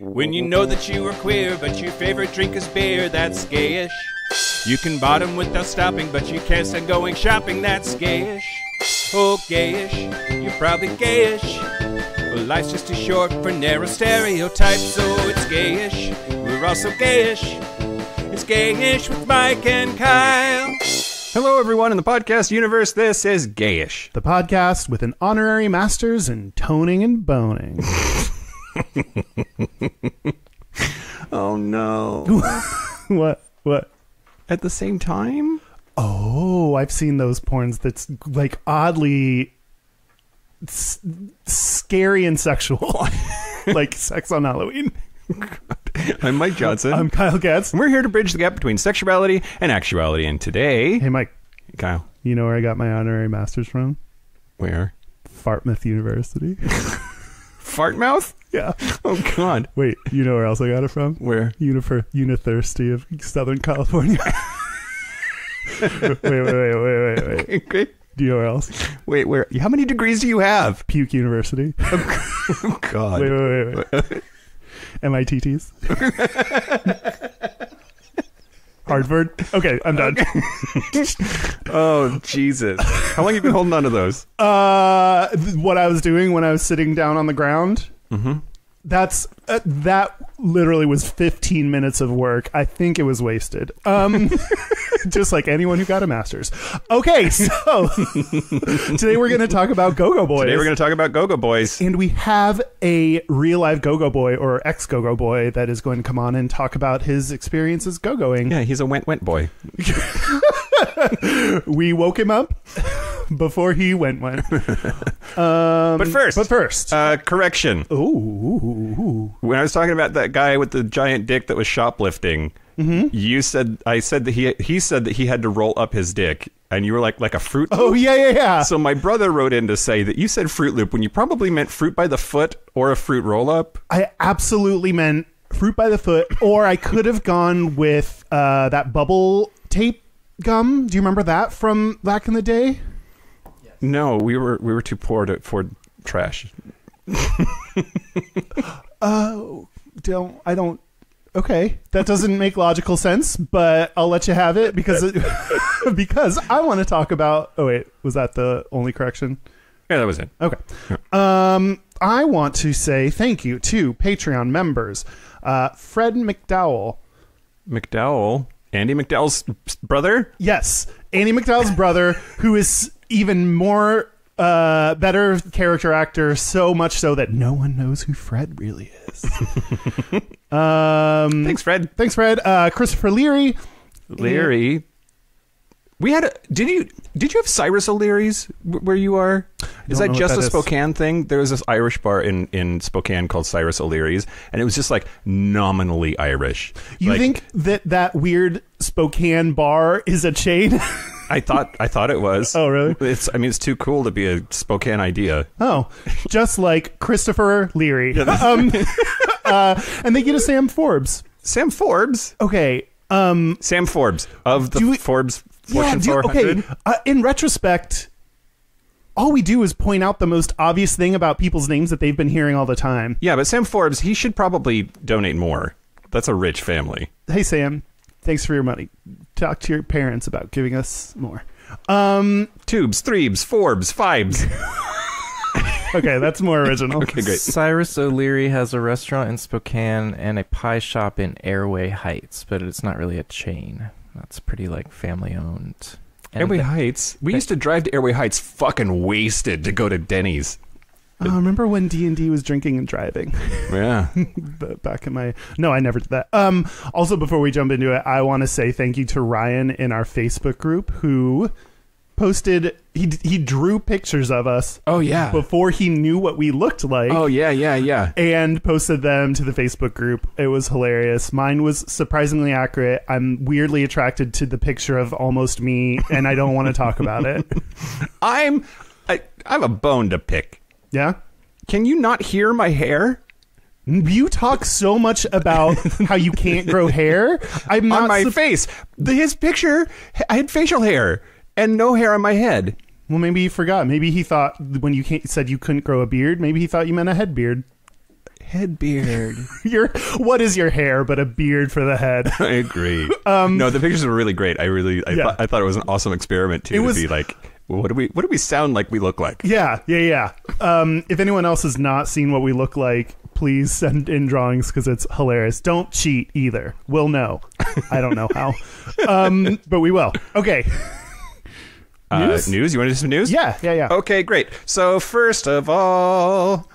When you know that you are queer, but your favorite drink is beer, that's gayish. You can bottom without stopping, but you can't stand going shopping, that's gayish. Oh, gayish, you're probably gayish. Well, life's just too short for narrow stereotypes, so it's gayish. We're also gayish. It's gayish with Mike and Kyle. Hello, everyone in the podcast universe. This is Gayish. the podcast with an honorary master's in toning and boning. Oh no! what? What? At the same time, Oh, I've seen those porns that's like oddly s- scary and sexual, like sex on Halloween. I'm Mike Johnson. I'm Kyle Getz. and we're here to bridge the gap between sexuality and actuality. And today, Hey, Mike, Kyle, you know where I got my honorary master's from? where Fartmouth University. Fart mouth? yeah. Oh God, Wait, you know where else I got it from? where? Unifer- Unithirsty of Southern California. wait, wait, wait, wait, wait, wait. Okay. Do you know where else? Wait, where? How many degrees do you have? Puke University. Oh God. Wait, wait, wait, wait. MITTs. Harvard. Okay, I'm done. Oh Jesus! How long have you been holding on to those? Uh, th- what I was doing when I was sitting down on the ground. Mm-hmm. That's uh, that literally was 15 minutes of work. I think it was wasted. Um, just like anyone who got a master's. Okay, so today we're going to talk about Go-Go Boys. Today we're going to talk about Go-Go Boys. and we have a real live Go-Go Boy or ex Go-Go Boy that is going to come on and talk about his experiences go-going. Yeah, he's a went went boy. We woke him up before he went went. Um, But first- but first, Uh, correction. ooh, ooh, ooh. When I was talking about that guy with the giant dick that was shoplifting, Mm-hmm. you said I said that he he said that he had to roll up his dick, and you were like like a fruit. oh yeah, yeah, yeah. So my brother wrote in to say that you said Fruit Loop when you probably meant fruit by the foot or a fruit roll up. I absolutely meant fruit by the foot, or I could have gone with uh, that bubble tape gum. Do you remember that from back in the day? No, we were we were too poor to afford trash. Oh, don't I don't. Okay, that doesn't make logical sense, but I'll let you have it because it, because I want to talk about. Oh wait, was that the only correction? Yeah, that was it. Okay. Um, I want to say thank you to Patreon members, uh, Fred McDowell. McDowell, Andie MacDowell's brother. Yes, Andie MacDowell's brother, who is even more uh, better character actor, so much so that no one knows who Fred really is. um, Thanks, Fred. thanks, Fred. Uh, Christopher Leary. Leary. We had a. Did you did you have Cyrus O'Leary's where you are? Is that just what a that is. Spokane thing? There was this Irish bar in in Spokane called Cyrus O'Leary's, and it was just like nominally Irish. You Like, think that that weird Spokane bar is a chain? I thought I thought it was. Oh, really? It's. I mean, it's too cool to be a Spokane idea. oh, just like Christopher Leary. um, uh, and they get a Sam Forbes. Sam Forbes. Okay. Um, Sam Forbes of the we- Forbes Fortune do- 400. okay. Uh, in retrospect, all we do is point out the most obvious thing about people's names that they've been hearing all the time. Yeah, but Sam Forbes, he should probably donate more. That's a rich family. Hey, Sam, thanks for your money. Talk to your parents about giving us more. Um, Tubes, threebs, Forbes, fibes. okay, that's more original. Okay, great. Cyrus O'Leary has a restaurant in Spokane and a pie shop in Airway Heights, but it's not really a chain. That's pretty like family owned. And Airway th- Heights. We used to drive to Airway Heights fucking wasted to go to Denny's. Uh, remember when D and D was drinking and driving? Yeah. The- Back in my no, I never did that. Um, also, before we jump into it, I want to say thank you to Ryan in our Facebook group who posted. He he drew pictures of us Oh yeah. before he knew what we looked like. Oh yeah, yeah, yeah. and posted them to the Facebook group. It was hilarious. Mine was surprisingly accurate. I'm weirdly attracted to the picture of almost me, and I don't want to talk about it. I'm I, I have a bone to pick. Yeah? Can you not hear my hair? You talk so much about how you can't grow hair. I'm not on my sup- face. His picture, I had facial hair and no hair on my head. Well, maybe he forgot. Maybe he thought when you said you couldn't grow a beard, maybe he thought you meant a head beard. head beard. Your what is your hair but a beard for the head? I agree. no, the pictures were really great. I really, I, Yeah. thought, I thought it was an awesome experiment too. It to was- be like, well, what do we, what do we sound like? We look like. Yeah, yeah, yeah. Um, if anyone else has not seen what we look like, please send in drawings because it's hilarious. Don't cheat either. We'll know. I don't know how, um, but we will. Okay. Uh, News? news? You want to do some news? Yeah, yeah, yeah. Okay, great. So first of all,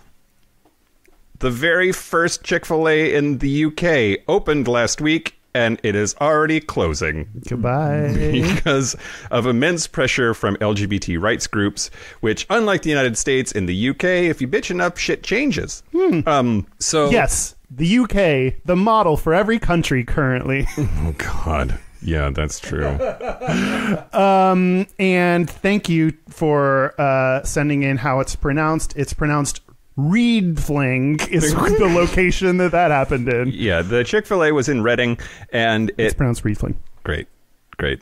the very first Chick Fil A in the UK opened last week, and it is already closing. Goodbye. because of immense pressure from LGBT rights groups, which, unlike the United States, in the UK, if you bitch enough, shit changes. Um, so yes, the UK, the model for every country currently. Oh God, yeah, that's true. and thank you for uh, sending in how it's pronounced. It's pronounced Reedfling is the location that that happened in. yeah, the Chick Fil A was in Reading, and It's it pronounced Reedfling. great, great,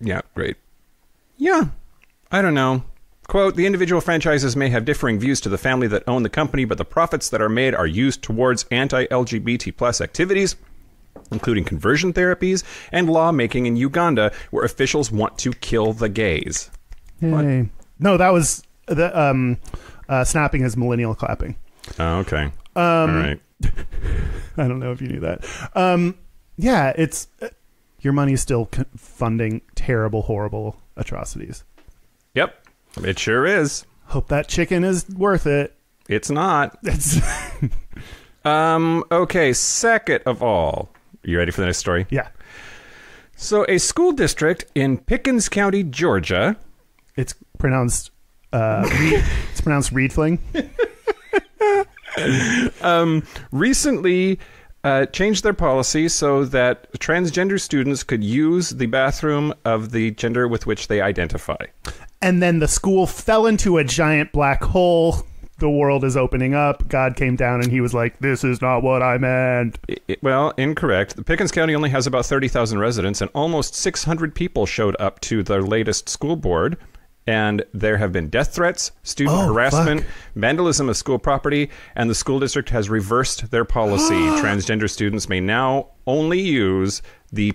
yeah, great, yeah. I don't know. Quote, the individual franchises may have differing views to the family that own the company, but the profits that are made are used towards anti-LGBT plus activities, including conversion therapies and lawmaking in Uganda, where officials want to kill the gays. Yay. No, that was the um, uh, snapping is millennial clapping. Oh, okay. All right. I don't know if you knew that. Um, yeah, it's uh, your money is still funding terrible, horrible atrocities. Yep. It sure is. Hope that chicken is worth it. It's not. It's Um, okay, second of all, you ready for the next story? yeah, So, a school district in Pickens County, Georgia, it's pronounced. Uh, Reed, it's pronounced Reedfling. recently uh, changed their policy so that transgender students could use the bathroom of the gender with which they identify. and then the school fell into a giant black hole. The world is opening up. God came down and he was like, "This is not what I meant." I- I- well, incorrect. The Pickens County only has about 30,000 residents, and almost 600 people showed up to their latest school board. And there have been death threats, student Oh, harassment, fuck. vandalism of school property, and the school district has reversed their policy. Transgender students may now only use the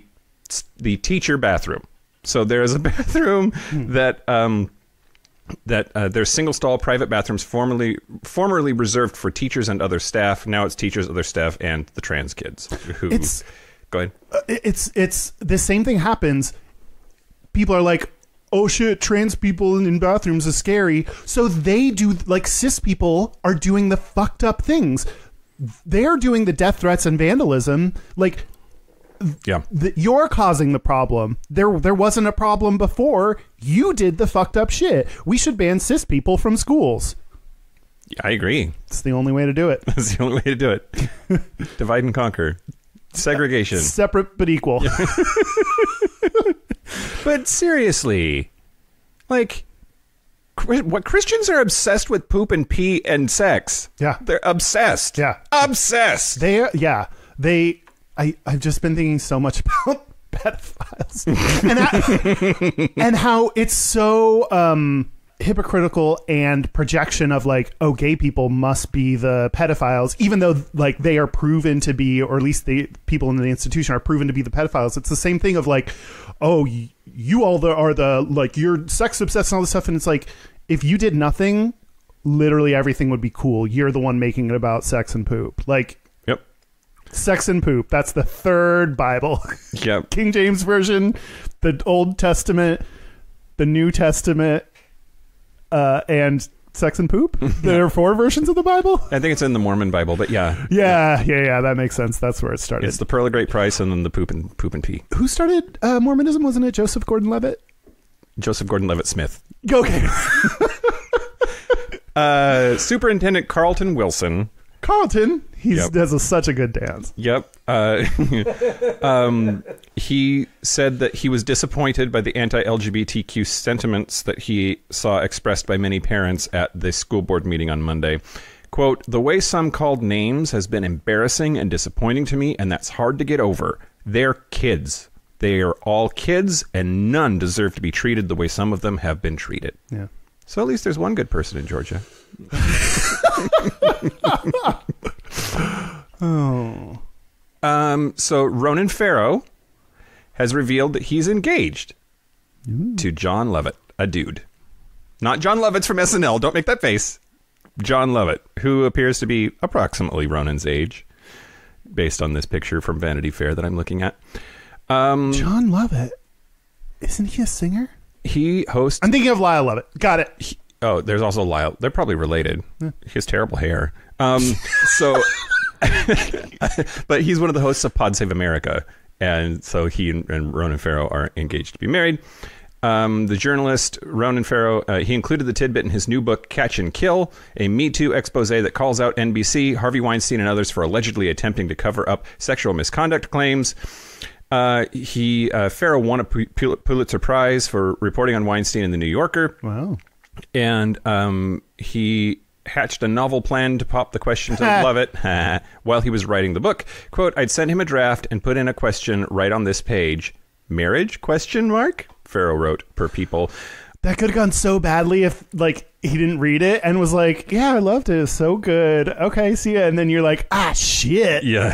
the teacher bathroom. So there is a bathroom that um, that uh, there's single stall private bathrooms formerly formerly reserved for teachers and other staff. Now it's teachers, other staff, and the trans kids. Who It's- go ahead. Uh, it's it's the same thing happens. People are like, "Oh shit, trans people in, in bathrooms is scary." So they do like cis people are doing the fucked up things. They're doing the death threats and vandalism. Like Yeah, th- you're causing the problem. There there wasn't a problem before. You did the fucked up shit. We should ban cis people from schools. I agree. It's the only way to do it. That's the only way to do it. Divide and conquer. Segregation. Separate but equal. But seriously, like, what Christians are obsessed with poop and pee and sex. Yeah. they're obsessed. Yeah. obsessed. They yeah they I I've just been thinking so much about pedophiles and how, and how it's so um hypocritical and projection of like oh gay people must be the pedophiles even though like they are proven to be or at least the people in the institution are proven to be the pedophiles it's the same thing of like oh y- you all the, are the like you're sex obsessed and all this stuff and it's like if you did nothing literally everything would be cool you're the one making it about sex and poop like. Sex and poop. That's the third Bible. Yep. King James Version, the Old Testament, the New Testament, uh, and sex and poop. There are four versions of the Bible. I think it's in the Mormon Bible, but yeah, Yeah, yeah, yeah. That makes sense. That's where it started. it's the pearl of great price, and then the poop and poop and pee. Who started uh, Mormonism? Wasn't it Joseph Gordon-Levitt? Joseph Gordon-Levitt Smith. Okay, Uh, Superintendent Carlton Wilson. Carlton. He Yep. does a, such a good dance. Yep. Uh, um, he said that he was disappointed by the anti-LGBTQ sentiments that he saw expressed by many parents at the school board meeting on Monday. Quote, the way some called names has been embarrassing and disappointing to me, and that's hard to get over. They're kids. They are all kids, and none deserve to be treated the way some of them have been treated. Yeah. So at least there's one good person in Georgia. Oh. Um, so Ronan Farrow has revealed that he's engaged to Jon Lovett, a dude. Not Jon Lovitz from SNL. Don't make that face. Jon Lovett, who appears to be approximately Ronan's age, based on this picture from Vanity Fair that I'm looking at. Um, Jon Lovett. Isn't he a singer? he hosts. I'm thinking of Lyle Lovett. Got it. Oh, there's also Lyle. They're probably related. He has terrible hair. Um, so, but he's one of the hosts of Pod Save America, and so he and, and Ronan Farrow are engaged to be married. Um, the journalist Ronan Farrow uh, he included the tidbit in his new book Catch and Kill, a Me Too expose that calls out NBC, Harvey Weinstein, and others for allegedly attempting to cover up sexual misconduct claims. Uh, he uh, Farrow won a Pul- Pulitzer Prize for reporting on Weinstein in the New Yorker Wow. And um, he hatched a novel plan to pop the question to Lovett while he was writing the book. "Quote: I'd send him a draft and put in a question right on this page. Marriage? Question mark." Farrow wrote per people. That could have gone so badly if like he didn't read it and was like, "Yeah, I loved it. It's so good. Okay, see ya." And then you're like, "Ah, shit." Yeah.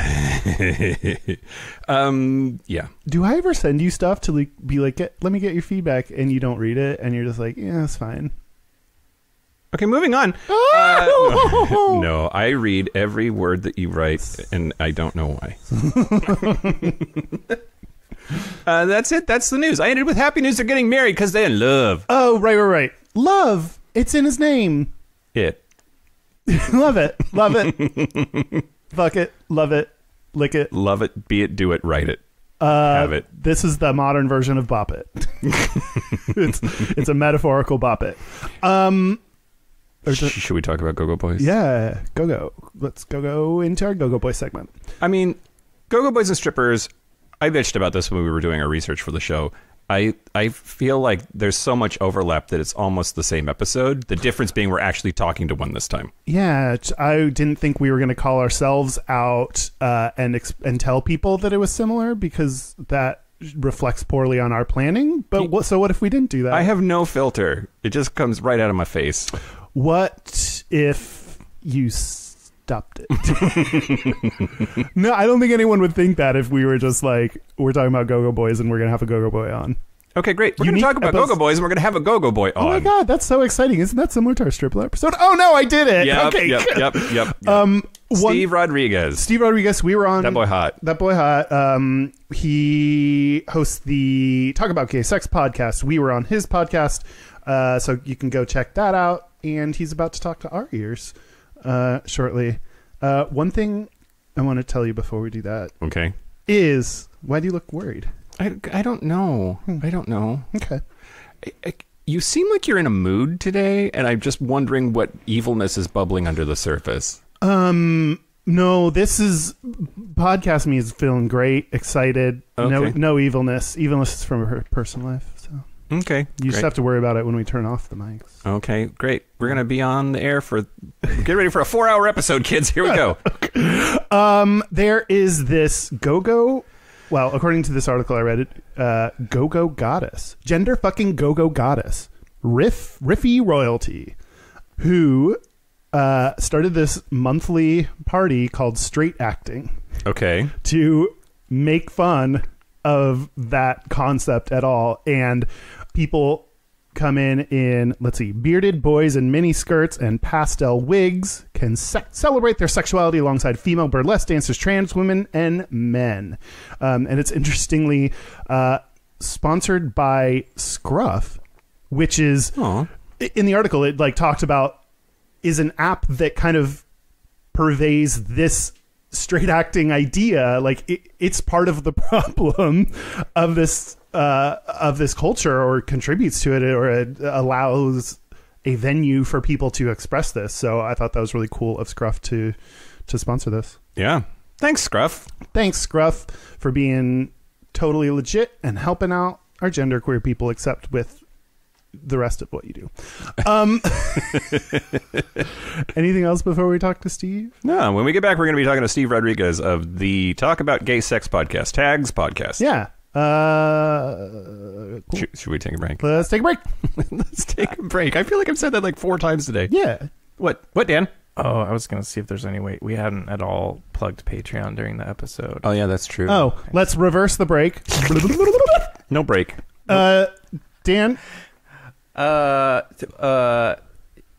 um. Yeah. Do I ever send you stuff to like be like, get, "Let me get your feedback," and you don't read it, and you're just like, "Yeah, it's fine." Okay, moving on. Uh, no, no, I read every word that you write, and I don't know why. uh, that's it. That's the news. I ended with happy news. They're getting married because they're in love. Oh, right, right, right. Love. It's in his name. It. Love it. Love it. Fuck it. Love it. Lick it. Love it. Be it. Do it. Write it. Uh, Have it. This is the modern version of Bop It. it's it's a metaphorical Bop It. Um, Should we talk about Go-Go Boys? yeah, go go. Let's go go into our Go Go Boy segment. I mean, Go-Go Boys and strippers. I bitched about this when we were doing our research for the show. I I feel like there's so much overlap that it's almost the same episode. The difference being we're actually talking to one this time. Yeah, I didn't think we were going to call ourselves out uh, and ex- and tell people that it was similar because that reflects poorly on our planning. But what, so what if we didn't do that? I have no filter. It just comes right out of my face. What if you stopped it? no, I don't think anyone would think that if we were just like, we're talking about Go Go Boys and we're going to have a Go Go Boy on. Okay, great. We're going to talk about Go-Go Boys, and we're going to have a Go-Go Boy on. Oh my God, that's so exciting. Isn't that similar to our strip episode? Oh no, I did it. Yep, okay. yep, yep, yep, yep. Um, one, Steve Rodriguez. Steve Rodriguez, we were on That boy hot. That boy hot. Um, he hosts the Talk About Gay Sex podcast. We were on his podcast, uh, so you can go check that out. And he's about to talk to our ears uh, shortly. Uh, one thing I want to tell you before we do that Okay. is why do you look worried? I, I don't know. I don't know. Okay. I, I, you seem like you're in a mood today, and I'm just wondering what evilness is bubbling under the surface. Um. No, this is podcast. Me is feeling great, excited. No, Okay. no evilness. Evilness is from her personal life. Okay. you just great. have to worry about it when we turn off the mics. Okay, great. We're gonna be on the air for. Get ready for a four-hour episode, kids. Here we go. Um, there is this go-go. Well, according to this article I read, it uh, go-go goddess, gender fucking go-go goddess, Riff Riffy royalty, who uh, started this monthly party called Straight Acting Okay. to make fun of that concept at all, and people come in in let's see bearded boys in mini skirts and pastel wigs can se- celebrate their sexuality alongside female burlesque dancers trans women and men um, and it's interestingly uh, sponsored by scruff which is Aw. in the article it like talked about is an app that kind of purveys this straight acting idea like it, it's part of the problem of this uh, of this culture or contributes to it or it allows a venue for people to express this so i thought that was really cool of scruff to to sponsor this Yeah. Thanks, Scruff. thanks scruff for being totally legit and helping out our genderqueer people except with the rest of what you do um anything else before we talk to steve No, when we get back, we're gonna be talking to Steve Rodriguez of the Talk About Gay Sex podcast, Tags podcast. yeah uh cool. Should, should we take a break? let's take a break Let's take a break. I feel like I've said that like four times today. yeah What? What, Dan? Oh, I was gonna see if there's any way we hadn't at all plugged Patreon during the episode. Oh yeah, that's true. Oh, let's reverse the break. no break. uh, Dan, Uh, t- uh,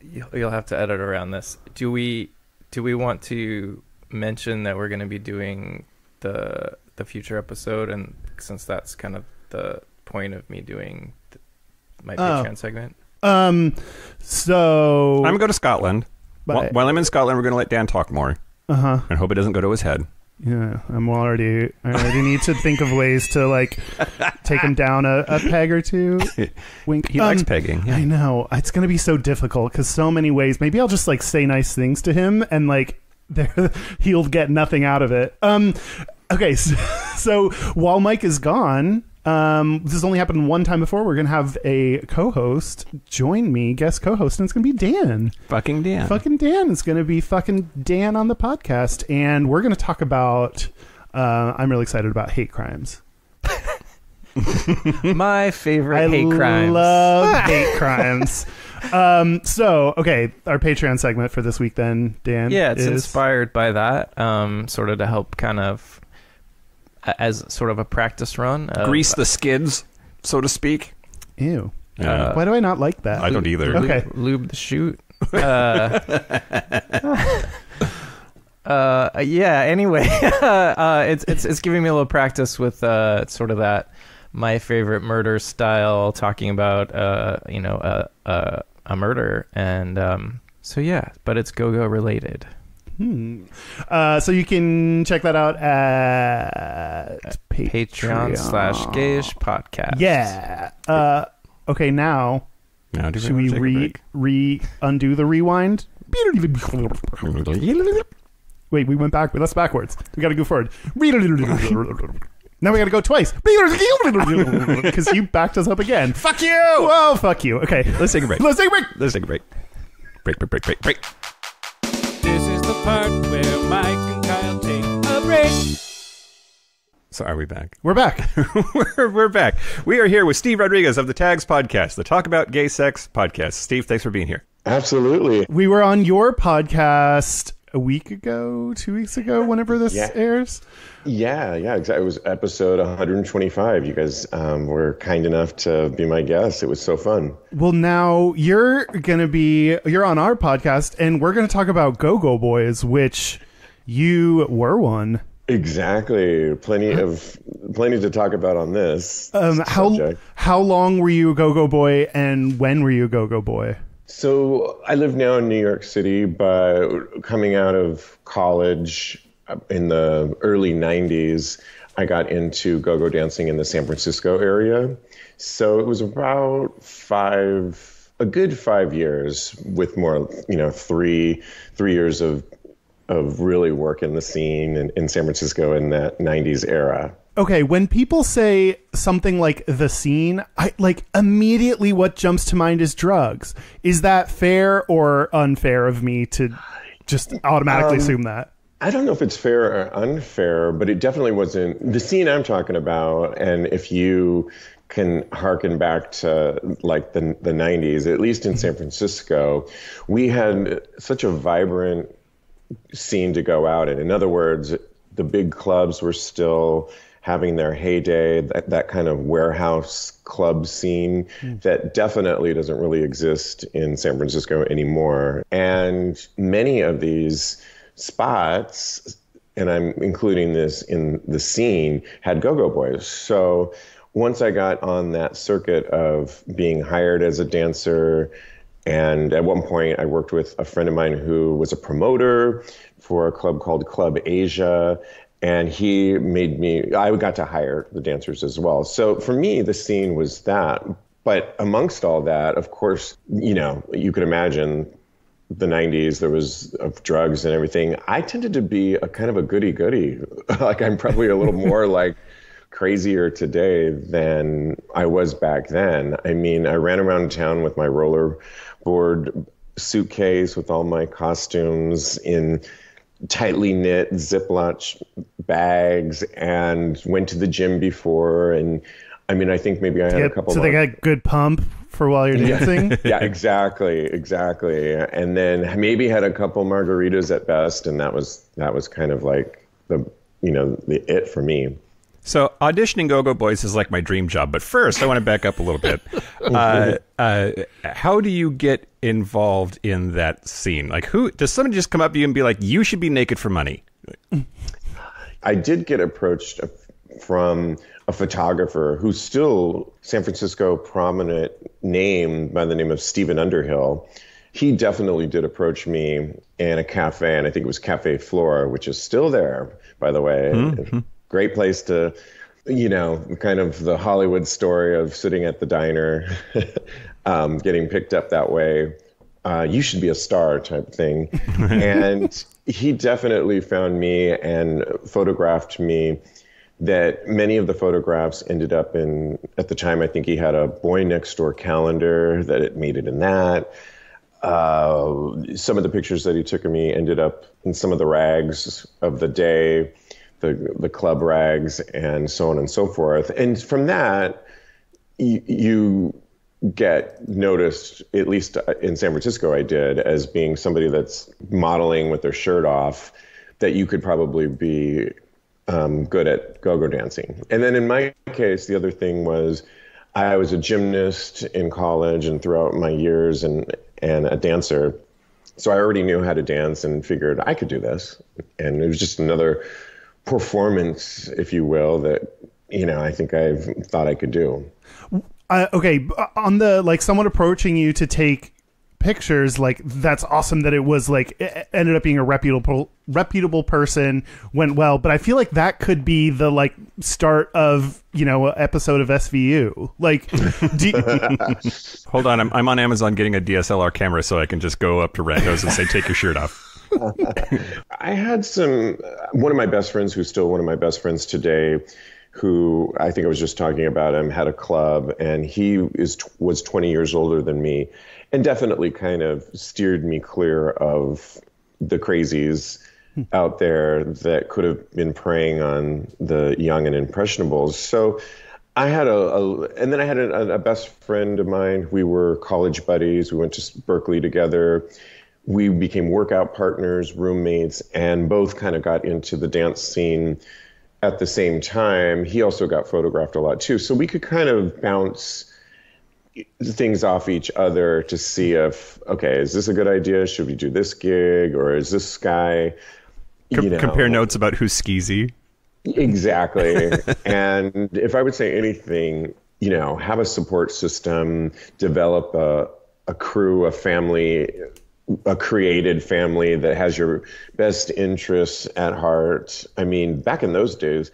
you'll you'll have to edit around this. Do we do we want to mention that we're going to be doing the the future episode, and since that's kind of the point of me doing th- my Oh. Patreon segment. um, so I'm gonna go to Scotland. While, while I'm in Scotland, we're gonna let Dan talk more uh huh. and hope it doesn't go to his head. Yeah, I'm already. I already need to think of ways to like take him down a, a peg or two. Wink. He likes Um, pegging. Yeah. I know it's gonna be so difficult because so many ways. Maybe I'll just like say nice things to him and like there he'll get nothing out of it. Um, okay, so, so while Mike is gone, um, this has only happened one time before. We're gonna have a co-host join me, guest co-host, and it's gonna be Dan. Fucking Dan. Fucking Dan It's gonna be fucking Dan on the podcast, and we're gonna talk about. Uh, I'm really excited about hate crimes. my favorite I hate crimes. love hate crimes. Um, so, okay, our Patreon segment for this week, then, Dan. yeah, it's is, inspired by that. Um, sort of to help kind of as sort of a practice run. Of, Grease the skids, so to speak. Ew. Yeah. Why do I not like that? I don't either. lube, Okay. lube the shoot. Uh, uh, yeah. Anyway, uh, it's it's it's giving me a little practice with uh, sort of that my favorite murder style, talking about uh, you know a a, a murder, and um, so yeah, but it's go go related. Hmm. Uh, so you can check that out at Patreon slash gayish podcast. Yeah. Uh, okay, now Now, do should we take re re undo the rewind? Wait, we went back. That's backwards. We got to go forward. now we got to go twice because you backed us up again. Fuck you! Whoa, fuck you. Okay, Let's take a break. let's take a break. Let's take a break. Break, break, break, break, break. This is the part where Mike and Kyle take a break. So are we back? We're back. we're, we're back. We are here with Steve Rodriguez of the Tags Podcast, the Talk About Gay Sex podcast. Steve, thanks for being here. Absolutely. We were on your podcast a week ago, two weeks ago, whenever this Yeah. airs. Yeah, yeah, exactly. It was episode 125. You guys um, were kind enough to be my guest. It was so fun. Well, now you're going to be, you're on our podcast, and we're going to talk about Go Go Boys, which you were one. Exactly. Plenty of plenty to talk about on this Um, how subject. how long were you a Go Go Boy, and when were you a Go Go Boy? So I live now in New York City, but coming out of college uh, in the early 90s, I got into go-go dancing in the San Francisco area. So it was about five, a good five years with more, you know, three, three years of, of really working in the scene in, in San Francisco in that 90s era. Okay, when people say something like the scene, I like immediately what jumps to mind is drugs. Is that fair or unfair of me to just automatically Um, assume that? I don't know if it's fair or unfair, but it definitely wasn't the scene I'm talking about. And if you can harken back to like the the 90s, at least in San Francisco, we had such a vibrant scene to go out in. In other words, the big clubs were still having their heyday, that, that kind of warehouse club scene hmm. that definitely doesn't really exist in San Francisco anymore. And many of these spots, and I'm including this in the scene, had go go boys. So once I got on that circuit of being hired as a dancer, and at one point, I worked with a friend of mine who was a promoter for a club called Club Asia. And he made me, I got to hire the dancers as well. So for me, the scene was that. But amongst all that, of course, you know, you could imagine the 90s, there was of drugs and everything. I tended to be a kind of a goody goody. like I'm probably a little more like crazier today than I was back then. I mean, I ran around town with my rollerboard suitcase with all my costumes in tightly knit Ziploc bags and went to the gym before. And I mean, I think maybe I had a couple so they got good pump for while you're dancing. yeah, exactly, exactly. And then maybe had a couple margaritas at best, and that was that was kind of like the you know the it for me. So auditioning Go Go Boys is like my dream job. But first, I want to back up a little bit. Uh, uh, how do you get involved in that scene? Like, who does somebody just come up to you and be like, "You should be naked for money"? I did get approached from a photographer who's still San Francisco prominent name by the name of Stephen Underhill. He definitely did approach me in a cafe, and I think it was Cafe Flora, which is still there, by the way. Mm-hmm. Great place to, you know, kind of the Hollywood story of sitting at the diner, um, getting picked up that way. Uh, you should be a star type thing. and he definitely found me and photographed me that many of the photographs ended up in at the time i think he had a boy next door calendar that it made it in that uh, some of the pictures that he took of me ended up in some of the rags of the day the the club rags and so on and so forth and from that you, you get noticed at least in san francisco i did as being somebody that's modeling with their shirt off that you could probably be um, good at go-go dancing. And then in my case, the other thing was I was a gymnast in college and throughout my years and and a dancer. So I already knew how to dance and figured I could do this. And it was just another performance, if you will, that you know I think I've thought I could do. Uh, okay, on the like someone approaching you to take pictures like that's awesome that it was like it ended up being a reputable reputable person went well but i feel like that could be the like start of you know episode of svu like you- hold on I'm, I'm on amazon getting a dslr camera so i can just go up to randos and say take your shirt off i had some uh, one of my best friends who's still one of my best friends today who I think I was just talking about him had a club and he is was 20 years older than me and definitely kind of steered me clear of the crazies hmm. out there that could have been preying on the young and impressionables. So I had a, a and then I had a, a, best friend of mine. We were college buddies. We went to Berkeley together. We became workout partners, roommates, and both kind of got into the dance scene at the same time. He also got photographed a lot too. So we could kind of bounce things off each other to see if okay is this a good idea should we do this gig or is this guy Com- you know, compare notes about who's skeezy exactly and if i would say anything you know have a support system develop a, a crew a family a created family that has your best interests at heart i mean back in those days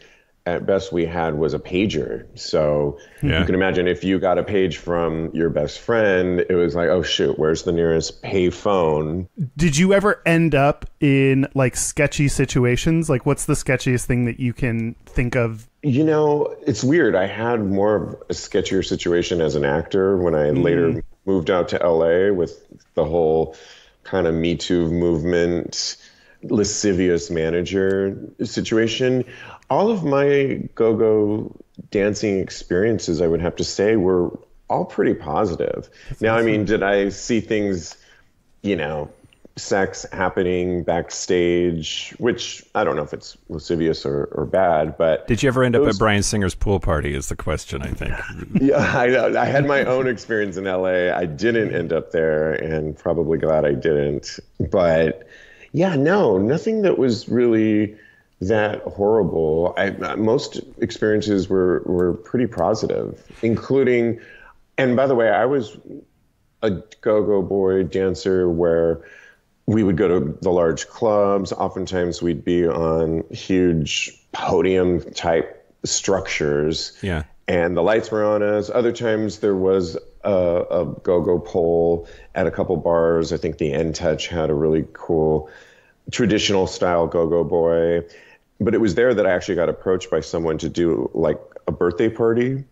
at best we had was a pager. So yeah. you can imagine if you got a page from your best friend, it was like, oh shoot, where's the nearest pay phone? Did you ever end up in like sketchy situations? Like what's the sketchiest thing that you can think of? You know, it's weird. I had more of a sketchier situation as an actor when I mm. later moved out to LA with the whole kind of Me Too movement lascivious manager situation all of my go-go dancing experiences, I would have to say, were all pretty positive. That's now, awesome. I mean, did I see things, you know, sex happening backstage, which I don't know if it's lascivious or, or bad, but did you ever end up at Bryan Singer's pool party? Is the question I think. yeah, I, I had my own experience in LA. I didn't end up there, and probably glad I didn't. But yeah, no, nothing that was really that horrible. I, uh, most experiences were, were pretty positive, including, and by the way, I was a go go boy dancer where we would go to the large clubs. Oftentimes we'd be on huge podium type structures. Yeah. And the lights were on us. Other times there was a, a go go pole at a couple bars. I think the N'Touch had a really cool traditional style go go boy but it was there that I actually got approached by someone to do like a birthday party,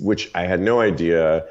which I had no idea.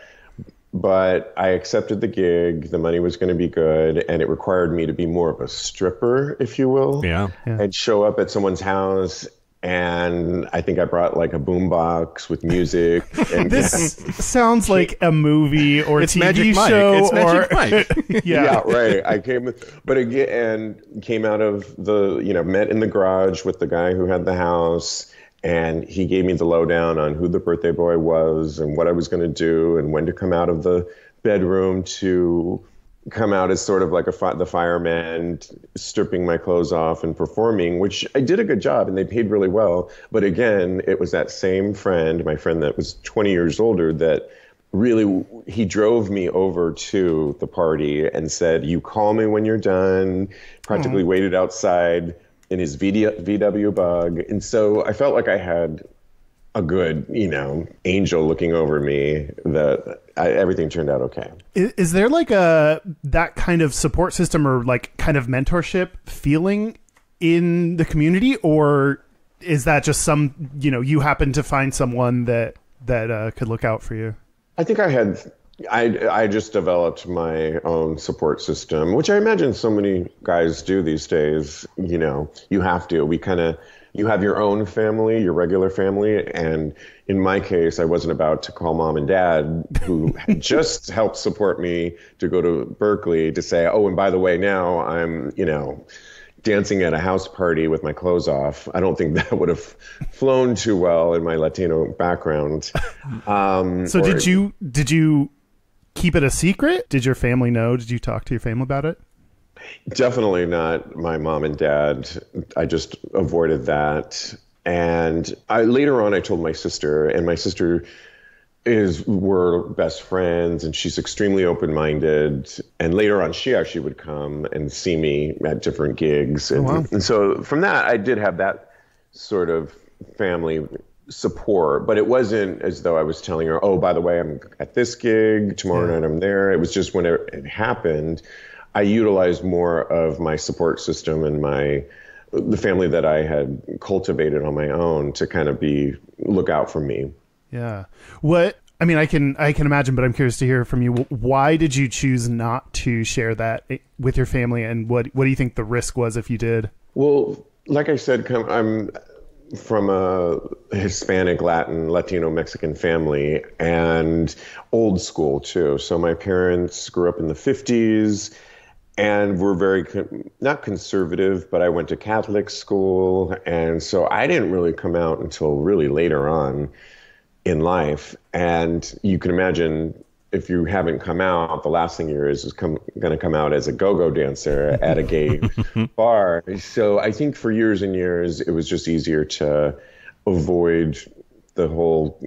But I accepted the gig. The money was going to be good, and it required me to be more of a stripper, if you will. Yeah. yeah. And show up at someone's house and I think I brought like a boombox with music. And This sounds like a movie or It's TV Magic Mike. show It's or Magic Mike. yeah. yeah, right. I came, but again, and came out of the, you know, met in the garage with the guy who had the house, and he gave me the lowdown on who the birthday boy was and what I was going to do and when to come out of the bedroom to come out as sort of like a fi- the fireman, stripping my clothes off and performing, which I did a good job and they paid really well. But again, it was that same friend, my friend that was 20 years older, that really he drove me over to the party and said you call me when you're done practically mm-hmm. waited outside in his VD, vw bug. And so i felt like i had a good you know angel looking over me that I, everything turned out okay. Is, is there like a that kind of support system or like kind of mentorship feeling in the community, or is that just some you know you happen to find someone that that uh, could look out for you? I think I had I I just developed my own support system, which I imagine so many guys do these days. You know, you have to. We kind of you have your own family, your regular family, and in my case, I wasn't about to call mom and dad, who just helped support me to go to Berkeley, to say, oh, and by the way, now I'm you know dancing at a house party with my clothes off. I don't think that would have flown too well in my Latino background. Um, So did you did you keep it a secret? Did your family know? Did you talk to your family about it? Definitely not my mom and dad. I just avoided that. And I later on I told my sister and my sister is we're best friends and she's extremely open-minded and later on she actually would come and see me at different gigs oh, and, wow. and so from that I did have that sort of family support but it wasn't as though I was telling her oh by the way I'm at this gig tomorrow night I'm there it was just when it, it happened I utilized more of my support system and my the family that I had cultivated on my own to kind of be look out for me. Yeah. What I mean, I can I can imagine, but I'm curious to hear from you. Why did you choose not to share that eh, with your family, and what what do you think the risk was if you did? Well, like I said, come- I'm from a Hispanic, Latin, Latino, Mexican family, and old school too. So my parents grew up in the 50s and were very con- not conservative, but I went to Catholic school, and so I didn't really come out until really later on in life. And you can imagine if you haven't come out, the last thing you're is, is come, going to come out as a go-go dancer at a gay bar. So I think for years and years, it was just easier to avoid the whole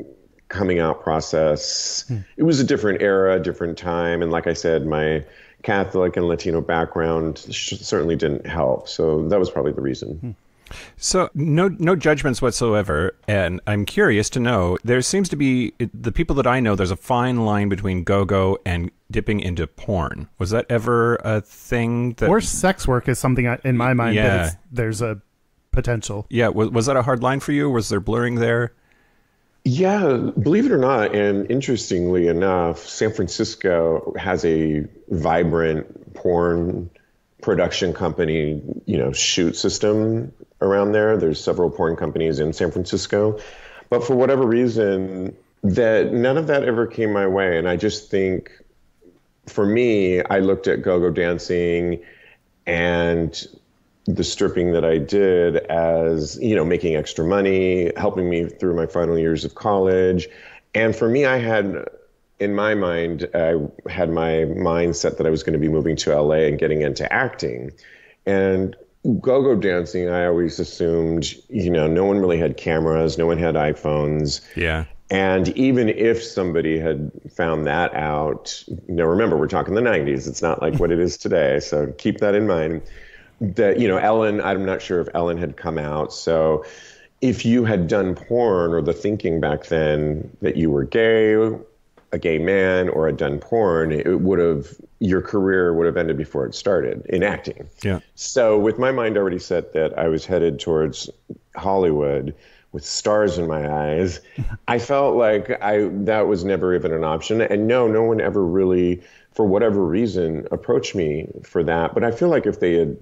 coming out process. Hmm. It was a different era, different time, and like I said, my Catholic and Latino background sh- certainly didn't help. So that was probably the reason. Hmm. So no no judgments whatsoever, and I'm curious to know. There seems to be the people that I know. There's a fine line between go-go and dipping into porn. Was that ever a thing? That Or sex work is something I, in my mind Yeah. that it's, there's a potential. yeah, was, was that a hard line for you? Was there blurring there? Yeah, believe it or not, and interestingly enough, San Francisco has a vibrant porn production company, you know, shoot system around there. There's several porn companies in San Francisco, but for whatever reason, that none of that ever came my way, and I just think, for me, I looked at go-go dancing and the stripping that I did as, you know, making extra money, helping me through my final years of college. And for me, I had, in my mind, I had my mindset that I was going to be moving to LA and getting into acting. And go go dancing, I always assumed, you know, no one really had cameras, no one had iPhones. Yeah. And even if somebody had found that out, now remember, we're talking the 90s. It's not like what it is today. So keep that in mind. That, you know, Ellen, I'm not sure if Ellen had come out. So if you had done porn or the thinking back then that you were gay, a gay man, or had done porn, it would have, your career would have ended before it started in acting. Yeah. So, with my mind already set that I was headed towards Hollywood with stars in my eyes, I felt like I that was never even an option. And no, no one ever really, for whatever reason, approached me for that. But I feel like if they had,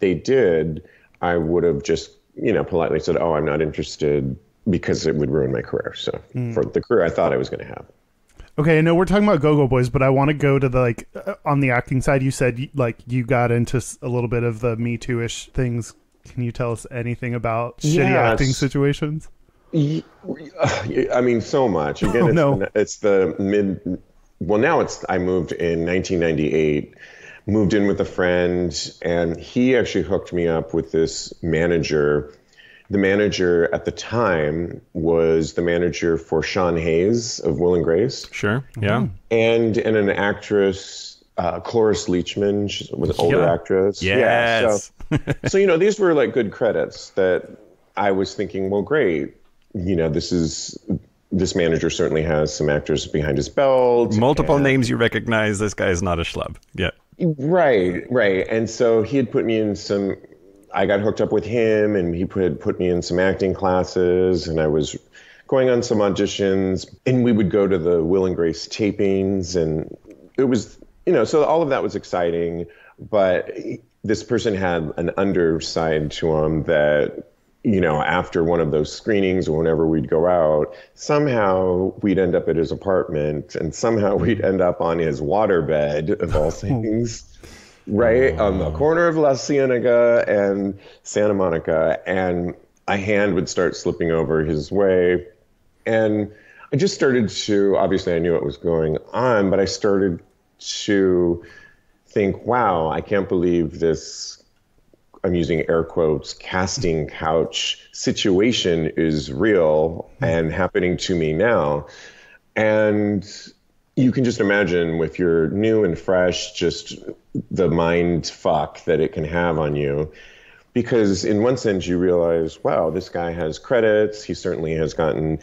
they did, I would have just you know, politely said, "Oh, I'm not interested because it would ruin my career." So hmm. for the career I thought I was going to have. Okay, I know we're talking about Go Go Boys, but I want to go to the like uh, on the acting side. You said like you got into a little bit of the Me Too ish things. Can you tell us anything about shitty acting situations? I mean, so much. Again, Oh, it's, no. the, it's the mid. Well, now it's. I moved in 1998. Moved in with a friend, and he actually hooked me up with this manager. The manager at the time was the manager for Sean Hayes of Will and Grace, Sure. Yeah. and and an actress, uh, Cloris Leachman. She was an older Yeah. actress. Yes. Yeah, so, so you know, these were like good credits that I was thinking, well, great. You know, this is this manager certainly has some actors behind his belt. Multiple and- names you recognize. This guy is not a schlub. Yeah. Right, right. And so he had put me in some. I got hooked up with him, and he put put me in some acting classes, and I was going on some auditions, and we would go to the Will and Grace tapings, and it was, you know, so all of that was exciting, but this person had an underside to him that you know, after one of those screenings or whenever we'd go out, somehow we'd end up at his apartment and somehow we'd end up on his waterbed of all oh. things, right? On the corner of La Cienega and Santa Monica. And a hand would start slipping over his way. And I just started to, obviously, I knew what was going on, but I started to think, wow, I can't believe this I'm using air quotes, casting couch situation is real and happening to me now. And you can just imagine if you're new and fresh, just the mind fuck that it can have on you. Because in one sense, you realize, wow, this guy has credits. He certainly has gotten,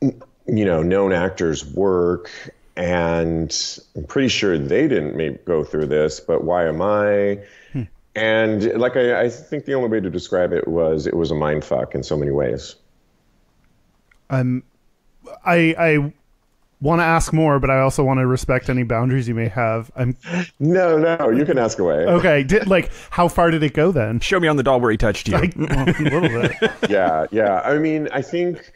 you know, known actors' work. And I'm pretty sure they didn't maybe go through this, but why am I? Hmm. And like I, I think the only way to describe it was it was a mind fuck in so many ways. I'm I I want to ask more, but I also want to respect any boundaries you may have. I'm No, no, you can ask away. okay. Did, like, how far did it go then? Show me on the doll where he touched you. Like, well, a little bit. yeah, yeah. I mean, I think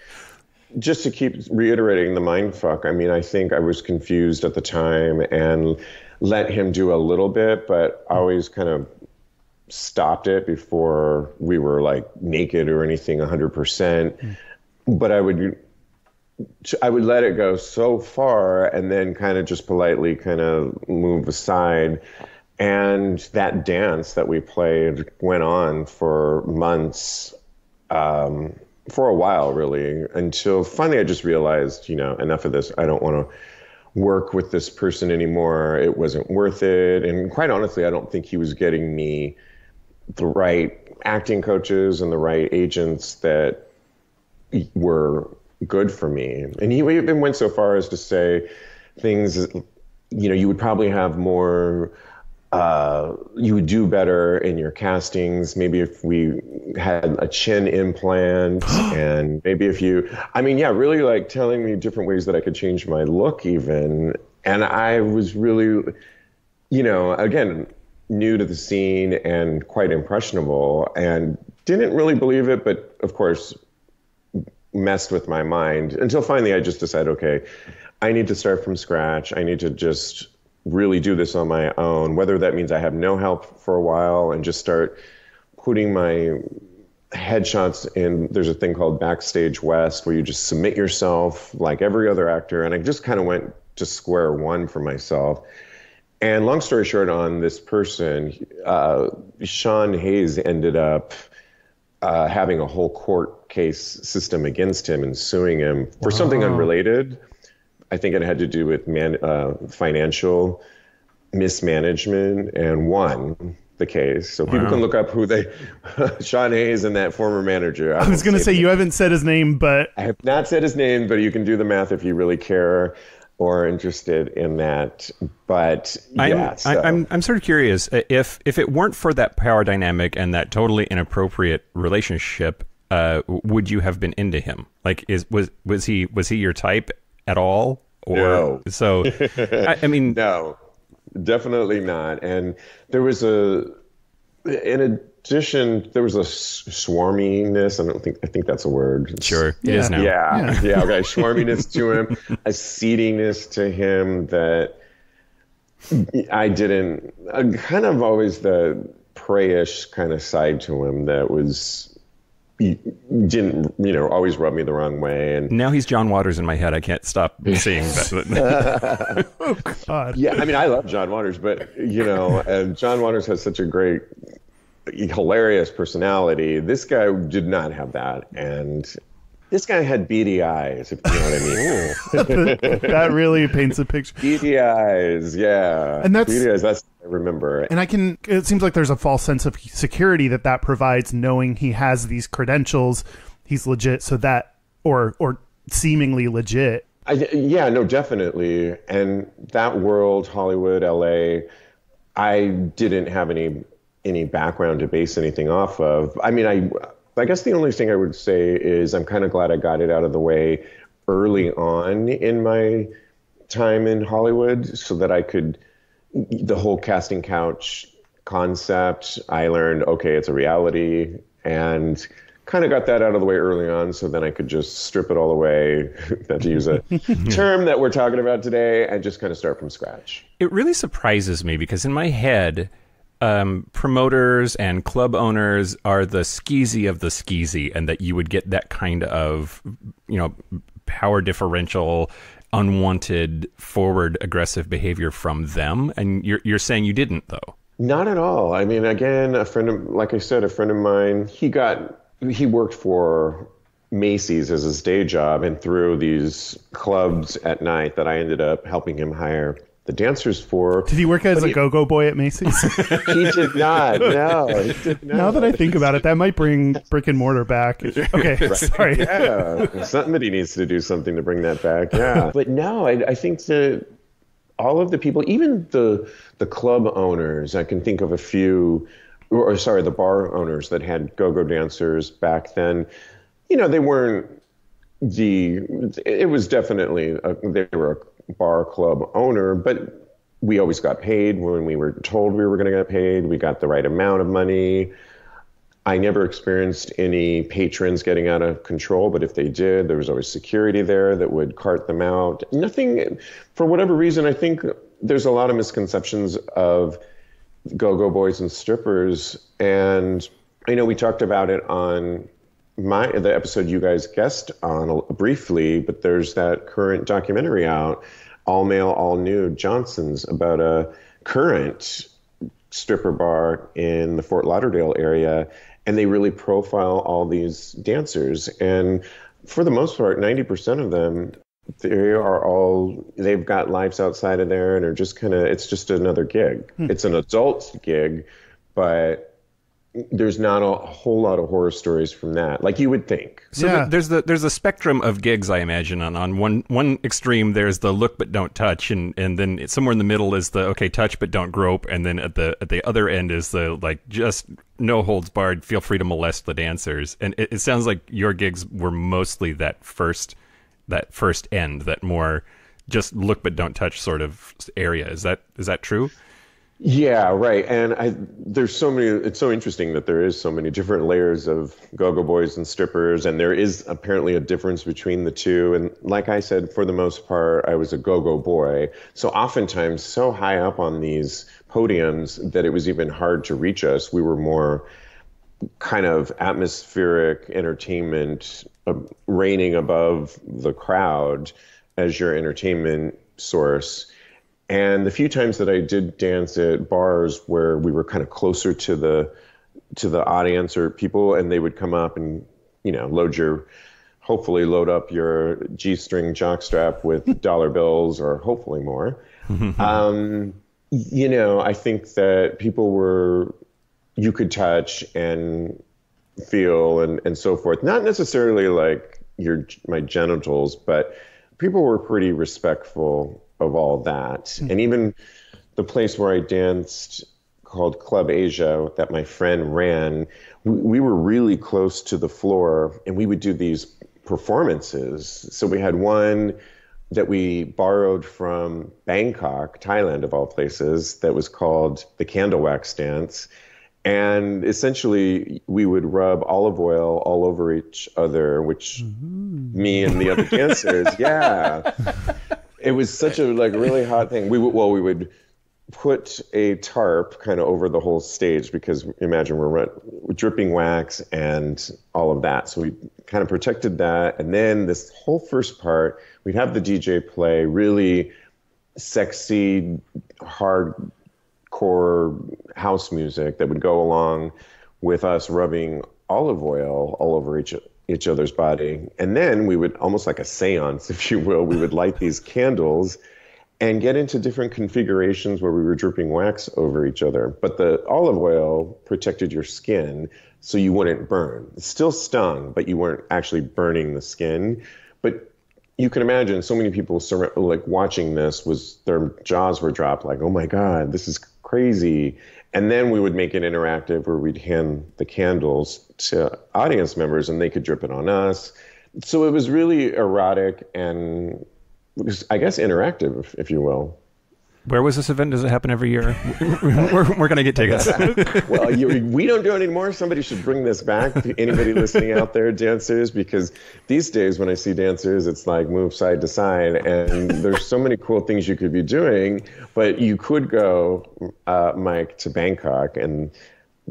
just to keep reiterating the mind fuck, I mean, I think I was confused at the time and let him do a little bit, but always kind of stopped it before we were like naked or anything 100%. But I would I would let it go so far and then kind of just politely kind of move aside. And that dance that we played went on for months, um, for a while, really, until finally I just realized, you know, enough of this. I don't want to work with this person anymore. It wasn't worth it. And quite honestly, I don't think he was getting me the right acting coaches and the right agents that were good for me. And he even went so far as to say things, you know, you would probably have more, uh, you would do better in your castings. Maybe if we had a chin implant and maybe if you, I mean, yeah, really like telling me different ways that I could change my look even. And I was really, you know, again, new to the scene and quite impressionable and didn't really believe it, but of course, messed with my mind until finally I just decided, okay, I need to start from scratch. I need to just really do this on my own, whether that means I have no help for a while and just start putting my headshots in. There's a thing called Backstage West where you just submit yourself like every other actor. And I just kind of went to square one for myself. And long story short, on this person, uh, Sean Hayes ended up uh, having a whole court case system against him and suing him for something unrelated. I think it had to do with man, uh, financial mismanagement and won the case. So people can look up who they, Sean Hayes and that former manager. I was going to say you haven't said his name, but I have not said his name, but you can do the math if you really care or interested in that. But I'm, yeah, so. I, I'm I'm sort of curious uh, if if it weren't for that power dynamic and that totally inappropriate relationship, uh, would you have been into him? Like, is was was he was he your type at all? Or No. so I, I mean, No, definitely not. And there was a in addition, there was a swarminess. I don't think I think that's a word. Sure, it Yeah. is now. Yeah, yeah, okay. Swarminess to him, a seediness to him that I didn't. Uh, kind of always the preyish kind of side to him that was he didn't you know always rub me the wrong way and Now he's John Waters in my head. I can't stop seeing that. oh God. yeah i mean i love john waters but you know and john waters has such a great hilarious personality this guy did not have that and this guy had beady eyes if you know what i mean that really paints a picture. beady eyes yeah And that's- beady eyes that's what i remember And I can. It seems like there's a false sense of security that that provides, knowing he has these credentials, he's legit. So that, or or seemingly legit. I, yeah, no, definitely. And that world, Hollywood, LA, I didn't have any any background to base anything off of. I mean, I I guess the only thing I would say is I'm kind of glad I got it out of the way early on in my time in Hollywood so that I could the whole casting couch concept. I learned okay, it's a reality and kind of got that out of the way early on so then I could just strip it all away, not to use a term that we're talking about today, and just kind of start from scratch. it really surprises me because in my head, um, promoters and club owners are the skeezy of the skeezy, and that you would get that kind of, you know, power differential, unwanted, forward aggressive behavior from them. And you're you're saying you didn't though. Not at all. I mean, again, a friend of, like I said, a friend of mine, he got, he worked for Macy's as his day job, and through these clubs at night that I ended up helping him hire the dancers for. Did he work as a go-go boy at Macy's? He did not. No, did not. now that I think about it, that might bring brick and mortar back. Okay, sorry. yeah, somebody needs to do something to bring that back. Yeah, but no, I, I think that all of the people, even the the club owners, I can think of a few, or, or sorry, the bar owners that had go-go dancers back then. You know, they weren't the. It was definitely a, they were a bar club owner, but we always got paid when we were told we were going to get paid. We got the right amount of money. I never experienced any patrons getting out of control, but if they did, there was always security there that would cart them out. Nothing, for whatever reason, I think there's a lot of misconceptions of go go boys and strippers. And I know we talked about it on my the episode you guys guest on briefly, but there's that current documentary out, All Male, All Nude Johnson's, about a current stripper bar in the Fort Lauderdale area, and they really profile all these dancers. And for the most part, 90% of them, they are all, they've got lives outside of there and are just kind of, it's just another gig. Hmm. It's an adult gig, but there's not a whole lot of horror stories from that, like you would think. So Yeah. th- there's the there's a spectrum of gigs I imagine. On on one one extreme there's the look but don't touch, and and then somewhere in the middle is the okay touch but don't grope, and then at the at the other end is the like just no holds barred, feel free to molest the dancers. And it, it sounds like your gigs were mostly that first that first end, that more just look but don't touch sort of area. Is that is that true? Yeah, right. And I, there's so many. It's so interesting that there is so many different layers of go-go boys and strippers, and there is apparently a difference between the two. And like I said, for the most part, I was a go-go boy. So oftentimes, so high up on these podiums that it was even hard to reach us. We were more kind of atmospheric entertainment, uh, reigning above the crowd as your entertainment source. And the few times that I did dance at bars where we were kind of closer to the to the audience or people, and they would come up and you know load your hopefully load up your g-string jockstrap with dollar bills or hopefully more. um, you know, I think that people were you could touch and feel and, and so forth. Not necessarily like your my genitals, but people were pretty respectful of all that. Hmm. And even the place where I danced called Club Asia that my friend ran, we, we were really close to the floor and we would do these performances. So we had one that we borrowed from Bangkok, Thailand, of all places, that was called the Candle Wax Dance. And essentially, we would rub olive oil all over each other, which mm-hmm. me and the other dancers, yeah. It was such a like really hot thing. We would well, we would put a tarp kind of over the whole stage because imagine we're dripping wax and all of that. So we kind of protected that, and then this whole first part, we'd have the DJ play really sexy, hardcore house music that would go along with us rubbing olive oil all over each each other's body. And then we would almost like a séance, if you will, we would light these candles and get into different configurations where we were dripping wax over each other. But the olive oil protected your skin so you wouldn't burn. It still stung, but you weren't actually burning the skin. But you can imagine so many people like watching this was their jaws were dropped like, "Oh my god, this is crazy." And then we would make it interactive where we'd hand the candles to audience members and they could drip it on us. So it was really erotic and I guess interactive, if, you will. Where was this event? Does it happen every year? we're we're going to get tickets. well, you, we don't do it anymore. Somebody should bring this back. To anybody listening out there, dancers, because these days when I see dancers, it's like move side to side, and there's so many cool things you could be doing. But you could go, uh, Mike, to Bangkok, and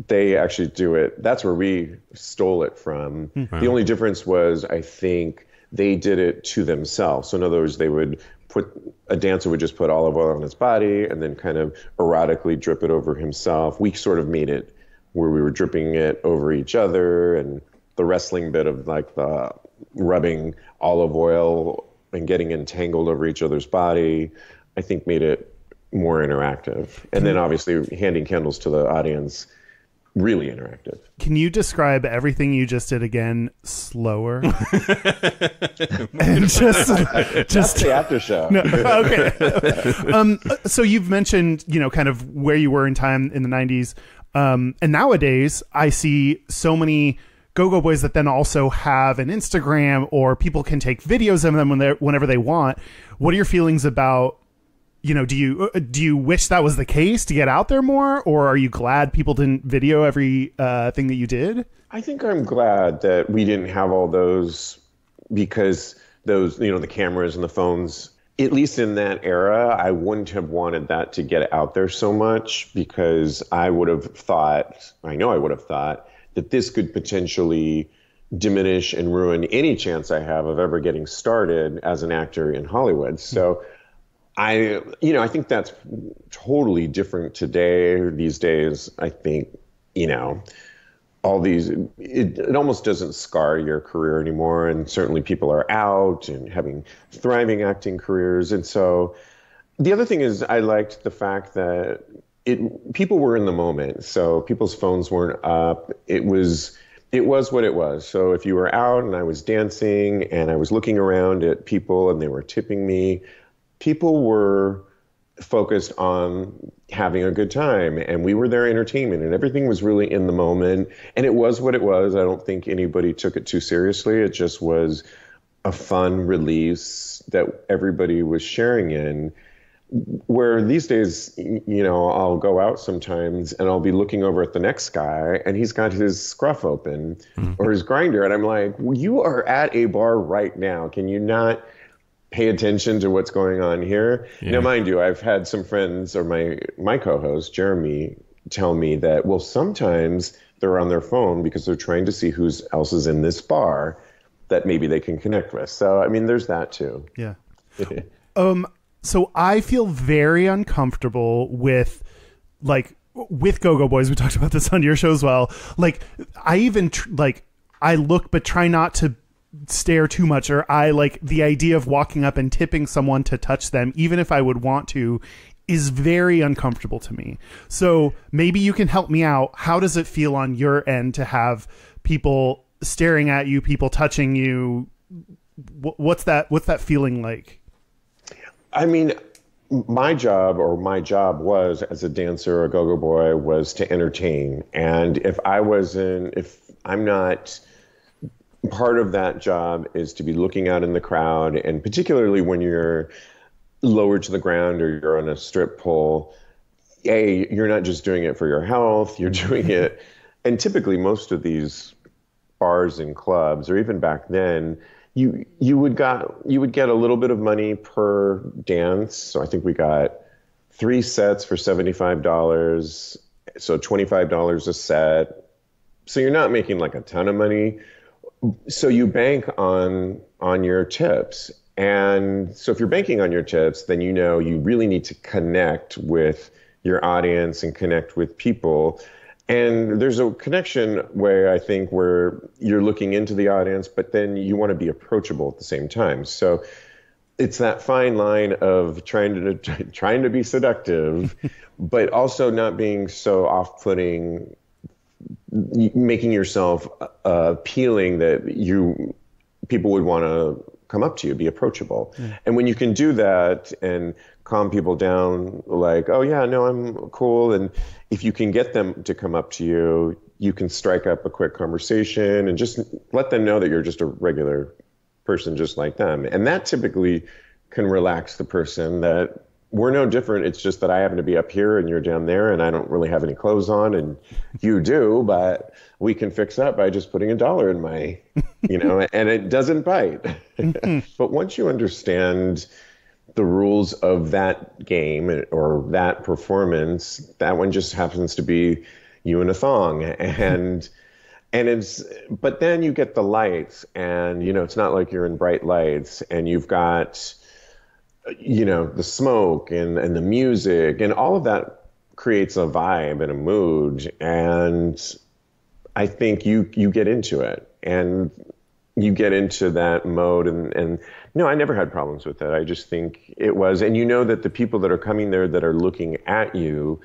they actually do it. That's where we stole it from. The only difference was, I think, they did it to themselves. So in other words, they would put a dancer would just put olive oil on his body and then kind of erotically drip it over himself. We sort of made it where we were dripping it over each other and the wrestling bit of like the rubbing olive oil and getting entangled over each other's body, I think made it more interactive. And then obviously handing candles to the audience really interactive. Can you describe everything you just did again slower? and just That's just the after show. okay. um, so you've mentioned, you know, kind of where you were in time in the '90s, um, and nowadays I see so many go-go boys that then also have an Instagram, or people can take videos of them when they whenever they want. What are your feelings about? You know, do you uh, do you wish that was the case to get out there more, or are you glad people didn't video every uh, thing that you did? I think I'm glad that we didn't have all those because those, you know, the cameras and the phones, at least in that era, I wouldn't have wanted that to get out there so much because I would have thought, I know I would have thought, that this could potentially diminish and ruin any chance I have of ever getting started as an actor in Hollywood. Hmm. So I, you know, I think that's totally different today. These days, I think, you know, all these it, it almost doesn't scar your career anymore. And certainly people are out and having thriving acting careers. And so the other thing is i liked the fact that it people were in the moment. So people's phones weren't up. It was it was what it was. So if you were out and i was dancing and i was looking around at people and they were tipping me people were focused on having a good time and we were their entertainment and everything was really in the moment and it was what it was. I don't think anybody took it too seriously. It just was a fun release that everybody was sharing in where these days you know i'll go out sometimes and i'll be looking over at the next guy and he's got his scruff open mm-hmm. or his Grindr and i'm like well, you are at a bar right now. Can you not pay attention to what's going on here. Yeah. Now, mind you, I've had some friends or my my co-host Jeremy tell me that well, sometimes they're on their phone because they're trying to see who's else is in this bar that maybe they can connect with. So, I mean, there's that too. Yeah. um. So I feel very uncomfortable with, like, with Go Go Boys. We talked about this on your show as well. Like, I even tr- like I look, but try not to stare too much. Or I like the idea of walking up and tipping someone to touch them, even if I would want to. Is very uncomfortable to me. So maybe you can help me out. How does it feel on your end to have people staring at you, people touching you? What's that? What's that feeling like? I mean, my job or my job was as a dancer a go-go boy was to entertain. And if I wasn't, if I'm not part of that job is to be looking out in the crowd and particularly when you're lowered to the ground or you're on a strip pole a you're not just doing it for your health you're doing it and typically most of these bars and clubs or even back then you you would got you would get a little bit of money per dance. So i think we got three sets for $75 so $25 a set. So you're not making like a ton of money so you bank on on your tips. And so if you're banking on your tips then you know you really need to connect with your audience and connect with people. And there's a connection where i think where you're looking into the audience but then you want to be approachable at the same time. So it's that fine line of trying to trying to be seductive but also not being so off-putting making yourself uh, appealing that you people would want to come up to you, be approachable. And when you can do that and calm people down, like, oh yeah, no, I'm cool, and if you can get them to come up to you, you can strike up a quick conversation and just let them know that you're just a regular person, just like them, and that typically can relax the person that we're no different. It's just that I happen to be up here and you're down there, and I don't really have any clothes on, and you do. But we can fix that by just putting a dollar in my, you know, and it doesn't bite. Mm-hmm. but once you understand the rules of that game or that performance, that one just happens to be you in a thong, mm-hmm. and and it's but then you get the lights, and you know, it's not like you're in bright lights, and you've got you know the smoke and and the music and all of that creates a vibe and a mood. And i think you you get into it and you get into that mode. And and no i never had problems with that i just think it was and you know that the people that are coming there that are looking at you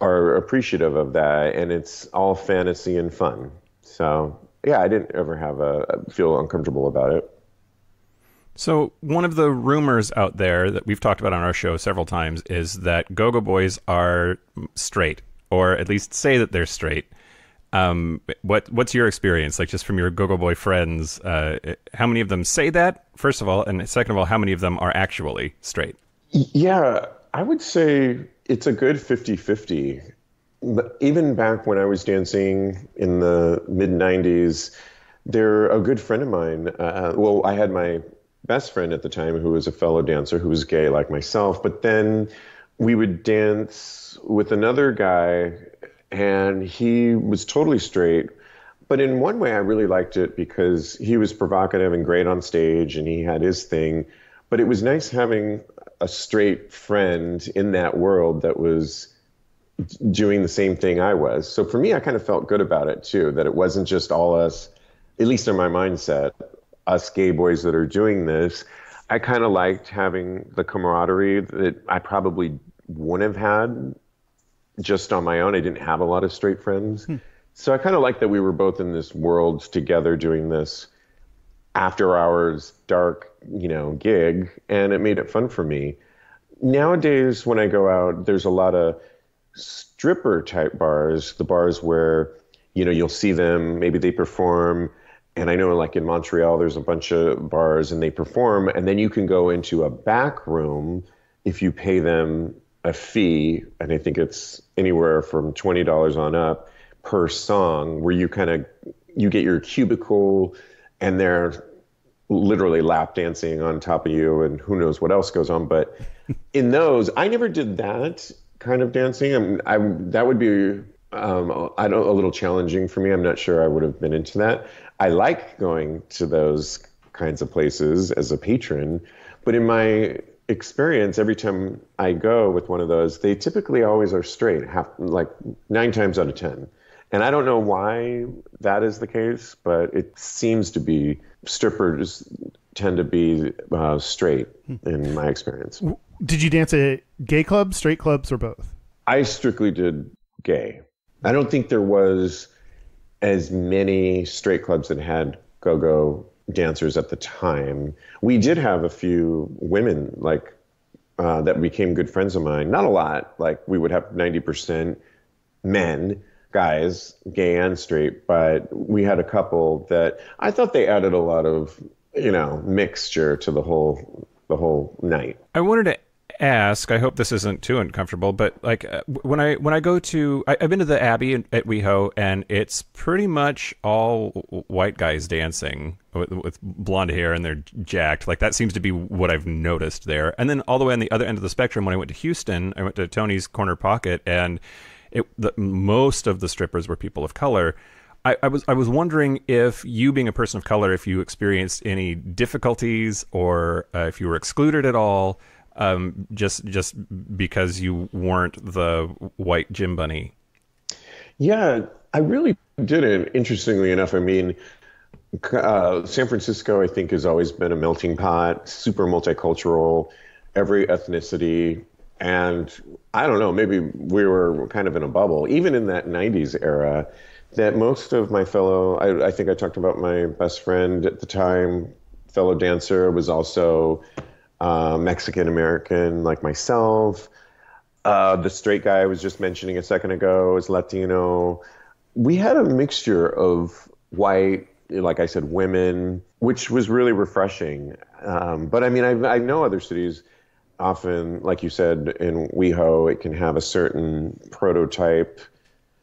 are appreciative of that. And it's all fantasy and fun. So yeah i didn't ever have a feel uncomfortable about it So, one of the rumors out there that we've talked about on our show several times is that Go Go Boys are straight, or at least say that they're straight. Um, what What's your experience, like just from your Go Go Boy friends? Uh, how many of them say that, first of all? And second of all, how many of them are actually straight? Yeah, I would say it's a good 50 50. Even back when I was dancing in the mid 90s, they're a good friend of mine. Uh, well, I had my best friend at the time who was a fellow dancer who was gay like myself. But then we would dance with another guy, and he was totally straight. But in one way, I really liked it because he was provocative and great on stage, and he had his thing. But it was nice having a straight friend in that world that was doing the same thing I was. So for me, I kind of felt good about it too, that it wasn't just all us, at least in my mindset, us gay boys that are doing this, I kind of liked having the camaraderie that I probably wouldn't have had just on my own. I didn't have a lot of straight friends. Hmm. So I kind of liked that we were both in this world together doing this after hours dark, you know, gig and it made it fun for me. Nowadays when I go out, there's a lot of stripper type bars, the bars where you know, you'll see them, maybe they perform and I know like in Montreal, there's a bunch of bars and they perform, and then you can go into a back room if you pay them a fee, and I think it's anywhere from twenty dollars on up per song, where you kind of you get your cubicle, and they're literally lap dancing on top of you, and who knows what else goes on. But in those, I never did that kind of dancing. I'm, I that would be um, I don't, a little challenging for me. I'm not sure I would have been into that. I like going to those kinds of places as a patron, but in my experience, every time I go with one of those, they typically always are straight, half, like nine times out of ten. And I don't know why that is the case, but it seems to be strippers tend to be uh, straight in my experience. Did you dance at gay clubs, straight clubs, or both? I strictly did gay. I don't think there was as many straight clubs that had go-go dancers at the time. We did have a few women like uh, that became good friends of mine. Not a lot. Like we would have ninety percent men, guys, gay and straight, but we had a couple that I thought they added a lot of you know mixture to the whole the whole night. I wanted to ask. I hope this isn't too uncomfortable, but like uh, when I when I go to, I, I've been to the Abbey in, at WeHo, and it's pretty much all white guys dancing with, with blonde hair and they're jacked. Like that seems to be what I've noticed there. And then all the way on the other end of the spectrum, when I went to Houston, I went to Tony's Corner Pocket, and it the, most of the strippers were people of color. I, I, was I was wondering if you, being a person of color, if you experienced any difficulties or uh, if you were excluded at all, um, just just because you weren't the white gym bunny. Yeah, I really didn't. Interestingly enough, I mean, uh, San Francisco, I think, has always been a melting pot, super multicultural, every ethnicity. And I don't know, maybe we were kind of in a bubble, even in that 90s era that most of my fellow, I, I think I talked about my best friend at the time, fellow dancer, was also uh, Mexican American like myself. Uh, the straight guy I was just mentioning a second ago is Latino. We had a mixture of white, like I said, women, which was really refreshing. Um, but I mean, I, I know other cities often, like you said, in WeHo, it can have a certain prototype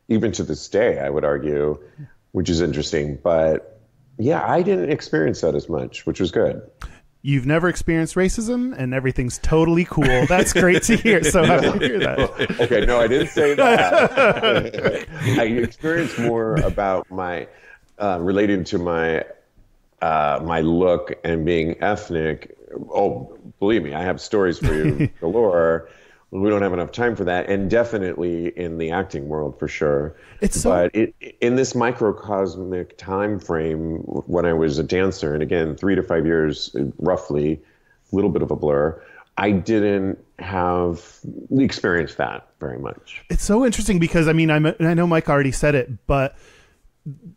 even to this day, I would argue, which is interesting. But yeah, I didn't experience that as much, which was good. You've never experienced racism, and everything's totally cool. That's great to hear. So happy to hear that. okay, no, I didn't say that. I experienced more about my uh, related to my uh, my look and being ethnic. Oh, believe me, I have stories for you galore we don't have enough time for that and definitely in the acting world for sure. It's so- but it, in this microcosmic time frame when i was a dancer and again three to five years roughly a little bit of a blur i didn't have experienced that very much. It's so interesting because i mean I'm, i know mike already said it but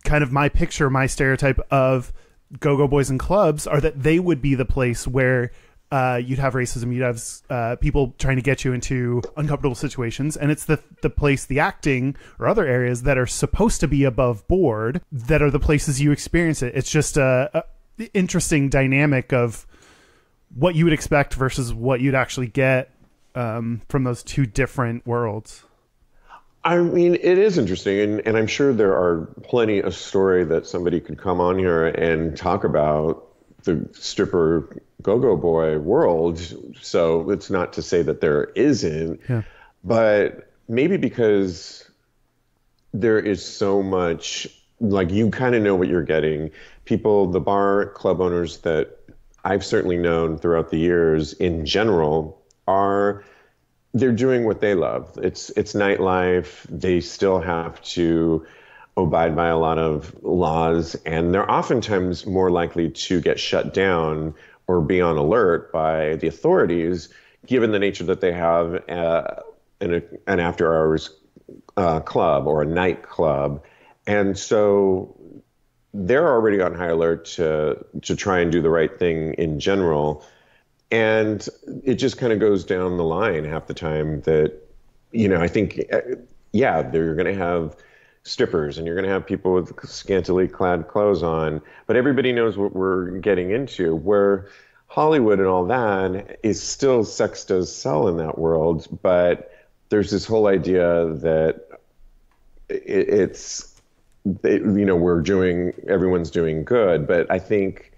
kind of my picture my stereotype of go-go boys and clubs are that they would be the place where uh, you'd have racism, you'd have uh, people trying to get you into uncomfortable situations, and it's the the place, the acting or other areas that are supposed to be above board that are the places you experience it. It's just a, a interesting dynamic of what you would expect versus what you'd actually get um, from those two different worlds. I mean, it is interesting, and, and I'm sure there are plenty of story that somebody could come on here and talk about the stripper go-go boy world so it's not to say that there isn't yeah. but maybe because there is so much like you kind of know what you're getting. People the bar club owners that i've certainly known throughout the years in general are they're doing what they love. It's it's nightlife. They still have to abide by a lot of laws, and they're oftentimes more likely to get shut down or be on alert by the authorities, given the nature that they have uh, an, an after hours uh, club or a nightclub. And so they're already on high alert to, to try and do the right thing in general. And it just kind of goes down the line half the time that, you know, I think, uh, yeah, they're going to have strippers and you're going to have people with scantily clad clothes on but everybody knows what we're getting into where hollywood and all that is still sex does sell in that world but there's this whole idea that it, it's you know we're doing everyone's doing good but i think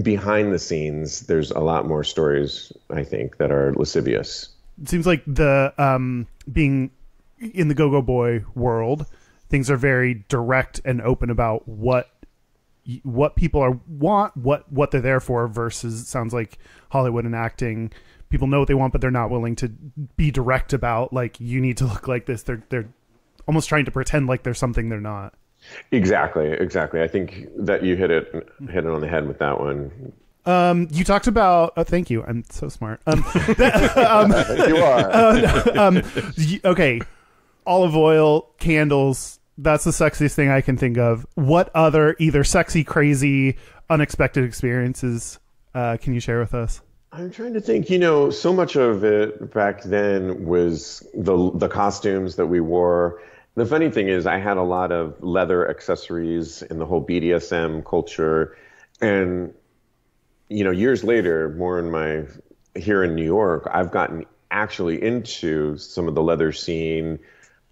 behind the scenes there's a lot more stories i think that are lascivious. It seems like the um being in the go-go boy world things are very direct and open about what what people are want what what they're there for versus sounds like Hollywood and acting people know what they want but they're not willing to be direct about like you need to look like this they're they're almost trying to pretend like there's something they're not exactly exactly i think that you hit it hit it on the head with that one um, you talked about. Oh, thank you. I'm so smart. Um, that, um, you are. Uh, um, okay, olive oil, candles, that's the sexiest thing I can think of. What other either sexy, crazy, unexpected experiences uh, can you share with us? I'm trying to think. You know, so much of it back then was the the costumes that we wore. The funny thing is, I had a lot of leather accessories in the whole BDSM culture, and you know, years later, more in my here in New York, I've gotten actually into some of the leather scene.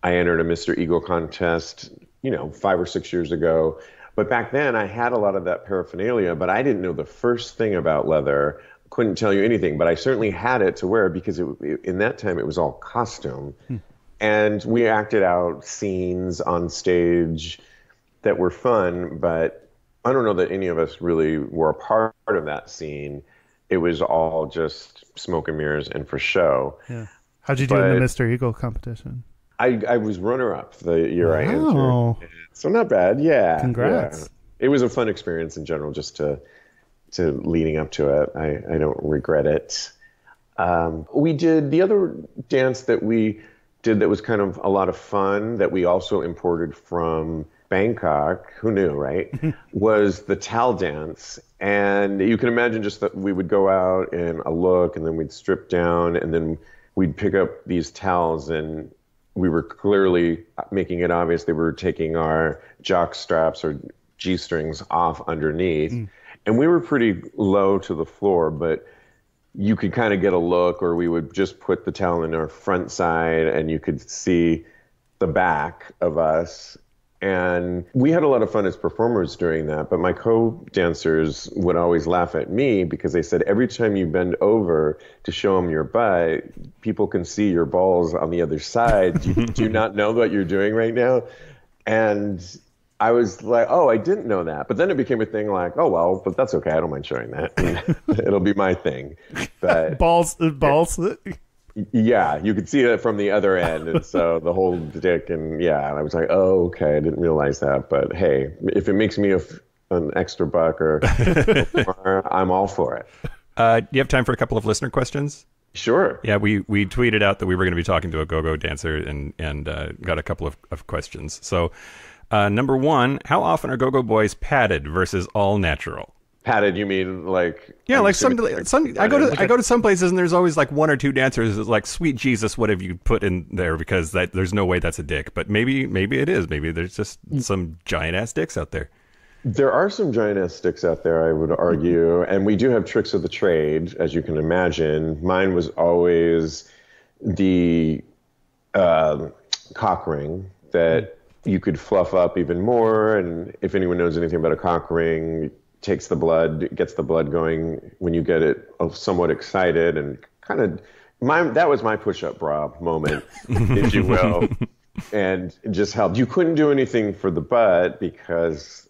I entered a Mr. Eagle contest, you know, five or six years ago. But back then, I had a lot of that paraphernalia, but I didn't know the first thing about leather. Couldn't tell you anything, but I certainly had it to wear because it, in that time it was all costume. Hmm. And we acted out scenes on stage that were fun, but I don't know that any of us really were a part of that scene. It was all just smoke and mirrors and for show. Yeah. How'd you do in the Mr. Eagle competition? I, I was runner up the year I Wow. entered. So not bad. Yeah. Congrats. yeah. It was a fun experience in general just to to leading up to it. I, I don't regret it. Um, we did the other dance that we did that was kind of a lot of fun that we also imported from Bangkok. Who knew, right? was the Towel dance. And you can imagine just that we would go out in a look and then we'd strip down and then we'd pick up these towels and we were clearly making it obvious they were taking our jock straps or G strings off underneath. Mm. And we were pretty low to the floor, but you could kind of get a look, or we would just put the towel in our front side and you could see the back of us. And we had a lot of fun as performers during that, but my co dancers would always laugh at me because they said every time you bend over to show them your butt, people can see your balls on the other side. Do you, do you not know what you're doing right now? And I was like, oh, I didn't know that. But then it became a thing like, oh, well, but that's okay. I don't mind showing that. It'll be my thing. But Balls, balls. Yeah, you could see it from the other end. And so the whole dick, and yeah, and I was like, oh, okay. I didn't realize that. But hey, if it makes me a an extra buck or, or I'm all for it. Uh, do you have time for a couple of listener questions? Sure. Yeah, we, we tweeted out that we were going to be talking to a go-go dancer and and uh, got a couple of, of questions. So, uh, number one, how often are go-go boys padded versus all natural? Padded, you mean like? Yeah, I'm like some, assuming- some I go to I go to some places and there's always like one or two dancers that's like, sweet Jesus, what have you put in there? Because that there's no way that's a dick, but maybe maybe it is. Maybe there's just some giant ass dicks out there. There are some giant ass sticks out there, I would argue, and we do have tricks of the trade, as you can imagine. Mine was always the um cock ring that you could fluff up even more. And if anyone knows anything about a cock ring, takes the blood, gets the blood going when you get it uh, somewhat excited and kind of. My, that was my push-up bra moment, if you will, and it just helped. You couldn't do anything for the butt because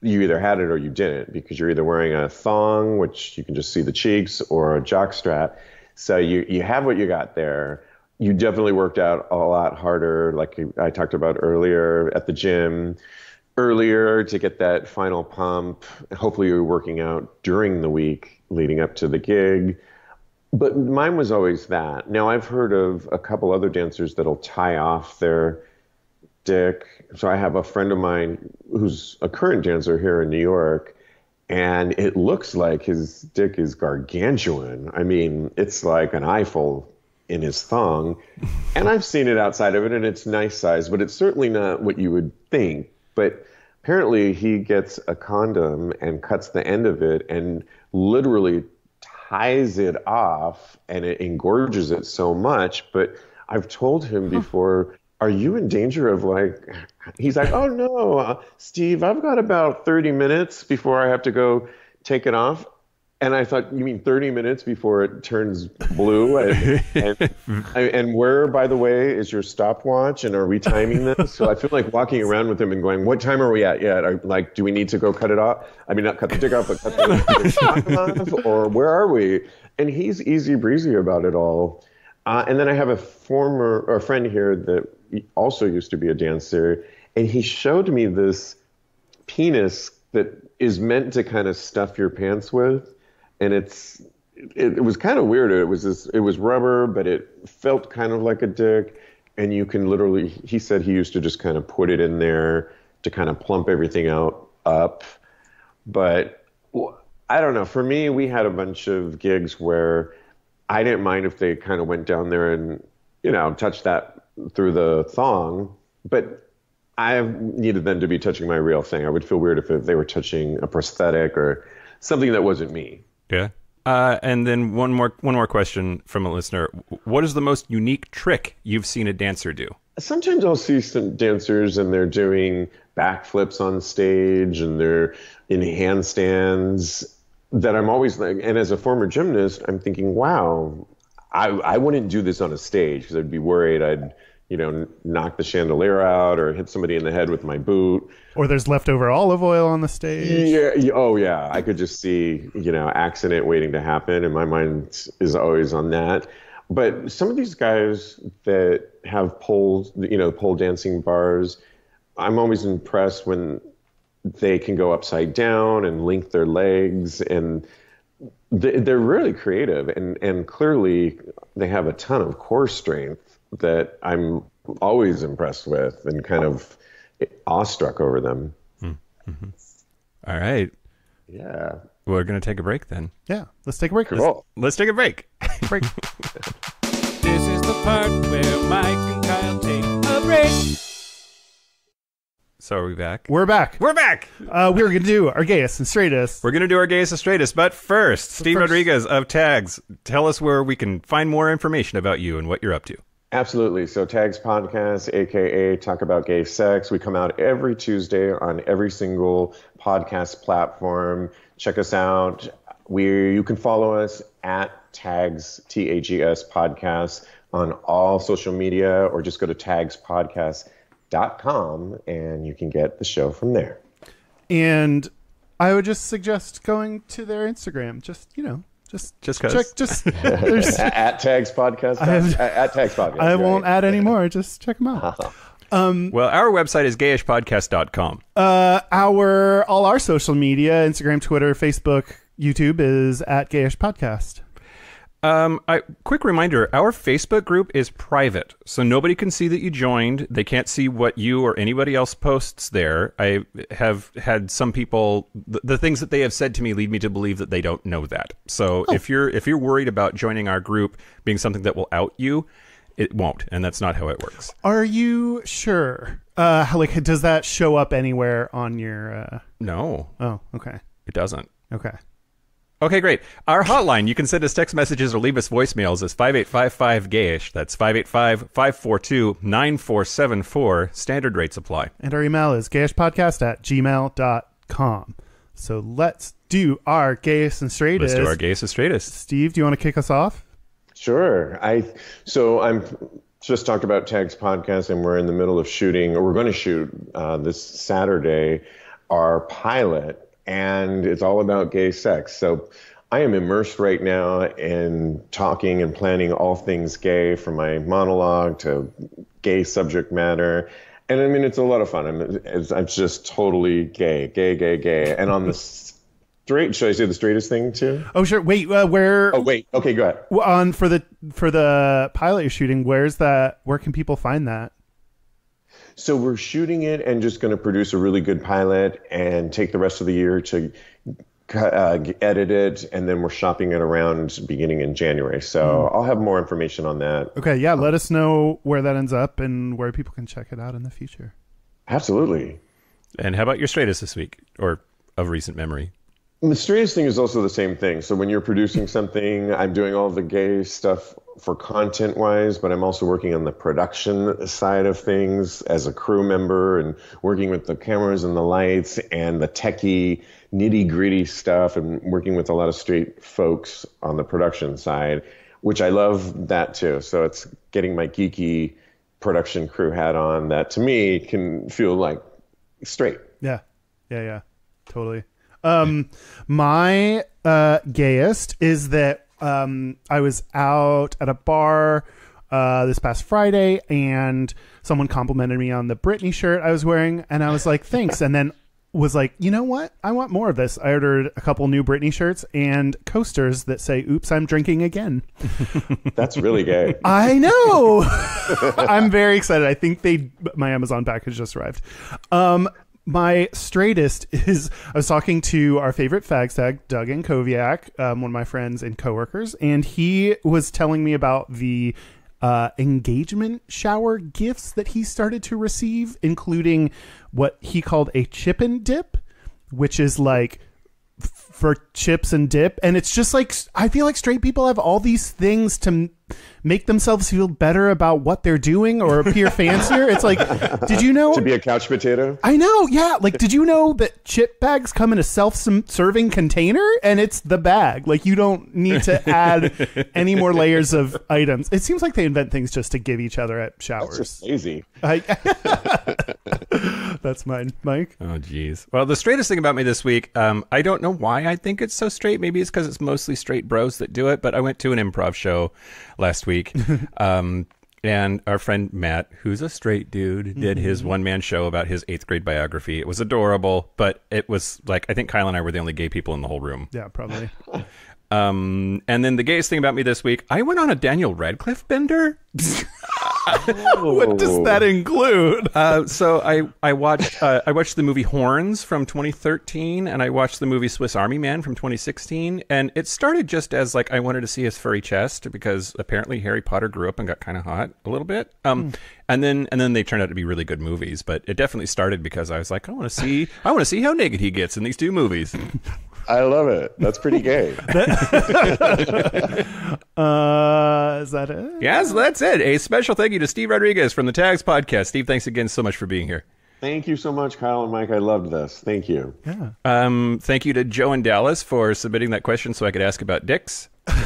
you either had it or you didn't because you're either wearing a thong, which you can just see the cheeks, or a jock strap. So you, you have what you got there. You definitely worked out a lot harder, like I talked about earlier at the gym, earlier to get that final pump. Hopefully, you were working out during the week leading up to the gig. But mine was always that. Now, I've heard of a couple other dancers that'll tie off their dick. So I have a friend of mine who's a current dancer here in New York, and it looks like his dick is gargantuan. I mean, it's like an Eiffel in his thong. And I've seen it outside of it, and it's nice size, but it's certainly not what you would think. But apparently, he gets a condom and cuts the end of it and literally ties it off and it engorges it so much. But I've told him before, are you in danger of like, he's like, oh no, uh, Steve, I've got about 30 minutes before I have to go take it off. And I thought, you mean 30 minutes before it turns blue? And, and, and where, by the way, is your stopwatch? And are we timing this? So I feel like walking around with him and going, what time are we at yet? Are, like, do we need to go cut it off? I mean, not cut the dick off, but cut the, off? Or where are we? And he's easy breezy about it all. Uh, and then I have a former or a friend here that also used to be a dancer, and he showed me this penis that is meant to kind of stuff your pants with, and it's it, it was kind of weird. It was this, it was rubber, but it felt kind of like a dick, and you can literally. He said he used to just kind of put it in there to kind of plump everything out up, but I don't know. For me, we had a bunch of gigs where I didn't mind if they kind of went down there and you know touched that through the thong, but I needed them to be touching my real thing. I would feel weird if, if they were touching a prosthetic or something that wasn't me. Yeah. Uh, and then one more one more question from a listener: What is the most unique trick you've seen a dancer do? Sometimes I'll see some dancers and they're doing backflips on stage and they're in handstands that I'm always like, and as a former gymnast, I'm thinking, wow, I, I wouldn't do this on a stage because I'd be worried I'd, you know, knock the chandelier out or hit somebody in the head with my boot. Or there's leftover olive oil on the stage. Yeah. Oh, yeah. I could just see, you know, accident waiting to happen, and my mind is always on that. But some of these guys that have poles, you know, pole dancing bars, I'm always impressed when they can go upside down and link their legs and they- they're really creative and, and clearly they have a ton of core strength that I'm always impressed with and kind of awestruck over them. All right, Yeah. we're gonna take a break then. Yeah. Let's take a break. Cool. Let's take a break. break. This is the part where Mike and Kyle take a break. So are we back? We're back. We're back. Uh, we're going to do our gayest and straightest. We're gonna do our gayest and straightest, but first, Steve first- Rodriguez of Tags, tell us where we can find more information about you and what you're up to. Absolutely. So Tags Podcast, aka Talk About Gay Sex, we come out every Tuesday on every single podcast platform. Check us out. We you can follow us at Tags T A G S Podcast on all social media, or just go to tagspodcast.com and you can get the show from there. And I would just suggest going to their Instagram. Just, you know, just Just 'cause. check. Just there's. at, at Tags Podcast. have- at, at Tags Podcast. I won't right. add any more. Just check them out. Well, our website is gayishpodcast.com. Uh, our all our social media: Instagram, Twitter, Facebook, YouTube is at Gayish Podcast. Um, I, quick reminder: our Facebook group is private, so nobody can see that you joined. They can't see what you or anybody else posts there. I have had some people. The, the things that they have said to me lead me to believe that they don't know that. So if you're if you're worried about joining our group being something that will out you, it won't, and that's not how it works. Are you sure? Uh, like, does that show up anywhere on your? Uh... No, Oh, okay, it doesn't. okay. Okay, great. Our hotline, you can send us text messages or leave us voicemails, is 5855-GAYISH. That's 585-542-9474. Standard rates apply. And our email is gayishpodcast at gmail.com. So let's do our gayest and straightest. Let's do our gayest and straightest. Steve, do you want to kick us off? Sure. I so I'm just talked about Tags podcast, and we're in the middle of shooting, or we're going to shoot uh, this Saturday our pilot, and it's all about gay sex. So I am immersed right now in talking and planning all things gay, from my monologue to gay subject matter. And I mean, it's a lot of fun. I'm, it's, I'm just totally gay, gay, gay, gay. And on the straight, should I say the straightest thing too? Oh, sure. Wait, uh, where Oh, wait. Okay, go ahead. on for the for the pilot you're shooting? Where's that? Where can people find that? So we're shooting it and just going to produce a really good pilot and take the rest of the year to uh, edit it, and then we're shopping it around beginning in January. So I'll have more information on that. Okay, yeah. Let us know where that ends up and where people can check it out in the future. Absolutely. And how about your straightest this week, or of recent memory? The straightest thing is also the same thing. So when you're producing something, I'm doing all the gay stuff for content wise, but I'm also working on the production side of things as a crew member and working with the cameras and the lights and the techie nitty gritty stuff and working with a lot of straight folks on the production side, which I love that too. So it's getting my geeky production crew hat on that to me can feel like straight. Yeah, yeah, yeah, totally. Um, my uh, gayest is that um, I was out at a bar uh, this past Friday, and someone complimented me on the Britney shirt I was wearing, and I was like, "Thanks," and then was like, "You know what? I want more of this." I ordered a couple new Britney shirts and coasters that say "Oops, I'm drinking again." That's really gay. I know. I'm very excited. I think they my Amazon package just arrived. Um, my straightest is I was talking to our favorite fag stag, Doug and um, one of my friends and coworkers, and he was telling me about the uh, engagement shower gifts that he started to receive, including what he called a chip and dip, which is like for chips and dip, and it's just like I feel like straight people have all these things to make themselves feel better about what they're doing or appear fancier. It's like, did you know? To be a couch potato? I know, yeah. Like, did you know that chip bags come in a self-serving container and it's the bag? Like, you don't need to add any more layers of items. It seems like they invent things just to give each other at That's showers. just lazy. I, that's mine, Mike. Oh, jeez. Well, the straightest thing about me this week, um, I don't know why I think it's so straight. Maybe it's because it's mostly straight bros that do it. But I went to an improv show last week, um, and our friend Matt, who's a straight dude, did his one man show about his eighth grade biography. It was adorable, but it was like I think Kyle and I were the only gay people in the whole room. Yeah, probably. Um, and then the gayest thing about me this week, I went on a Daniel Radcliffe bender. what does that include? Uh, so I I watched uh, I watched the movie Horns from 2013, and I watched the movie Swiss Army Man from 2016. And it started just as like I wanted to see his furry chest because apparently Harry Potter grew up and got kind of hot a little bit. Um, and then and then they turned out to be really good movies. But it definitely started because I was like, I want to see I want to see how naked he gets in these two movies. I love it. That's pretty gay. Uh, is that it? Yes, that's it. A special thank you to Steve Rodriguez from the Tags Podcast. Steve, thanks again so much for being here. Thank you so much, Kyle and Mike. I loved this. Thank you. Yeah. Um, thank you to Joe in Dallas for submitting that question so I could ask about dicks.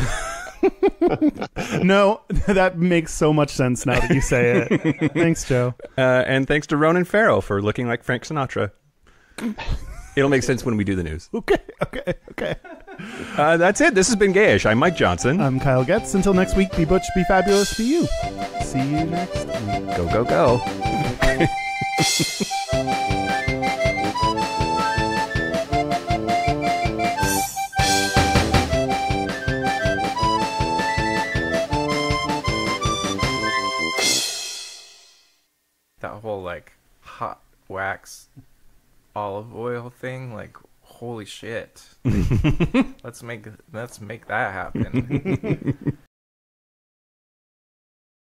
No, that makes so much sense now that you say it. Thanks, Joe. Uh, and thanks to Ronan Farrow for looking like Frank Sinatra. It'll make sense when we do the news. Okay, okay, okay. Uh, that's it. This has been Gayish. I'm Mike Johnson. I'm Kyle Getz. Until next week, be butch, be fabulous, be you. See you next week. go, go, go. That whole like hot wax olive oil thing, like holy shit. let's make let's make that happen.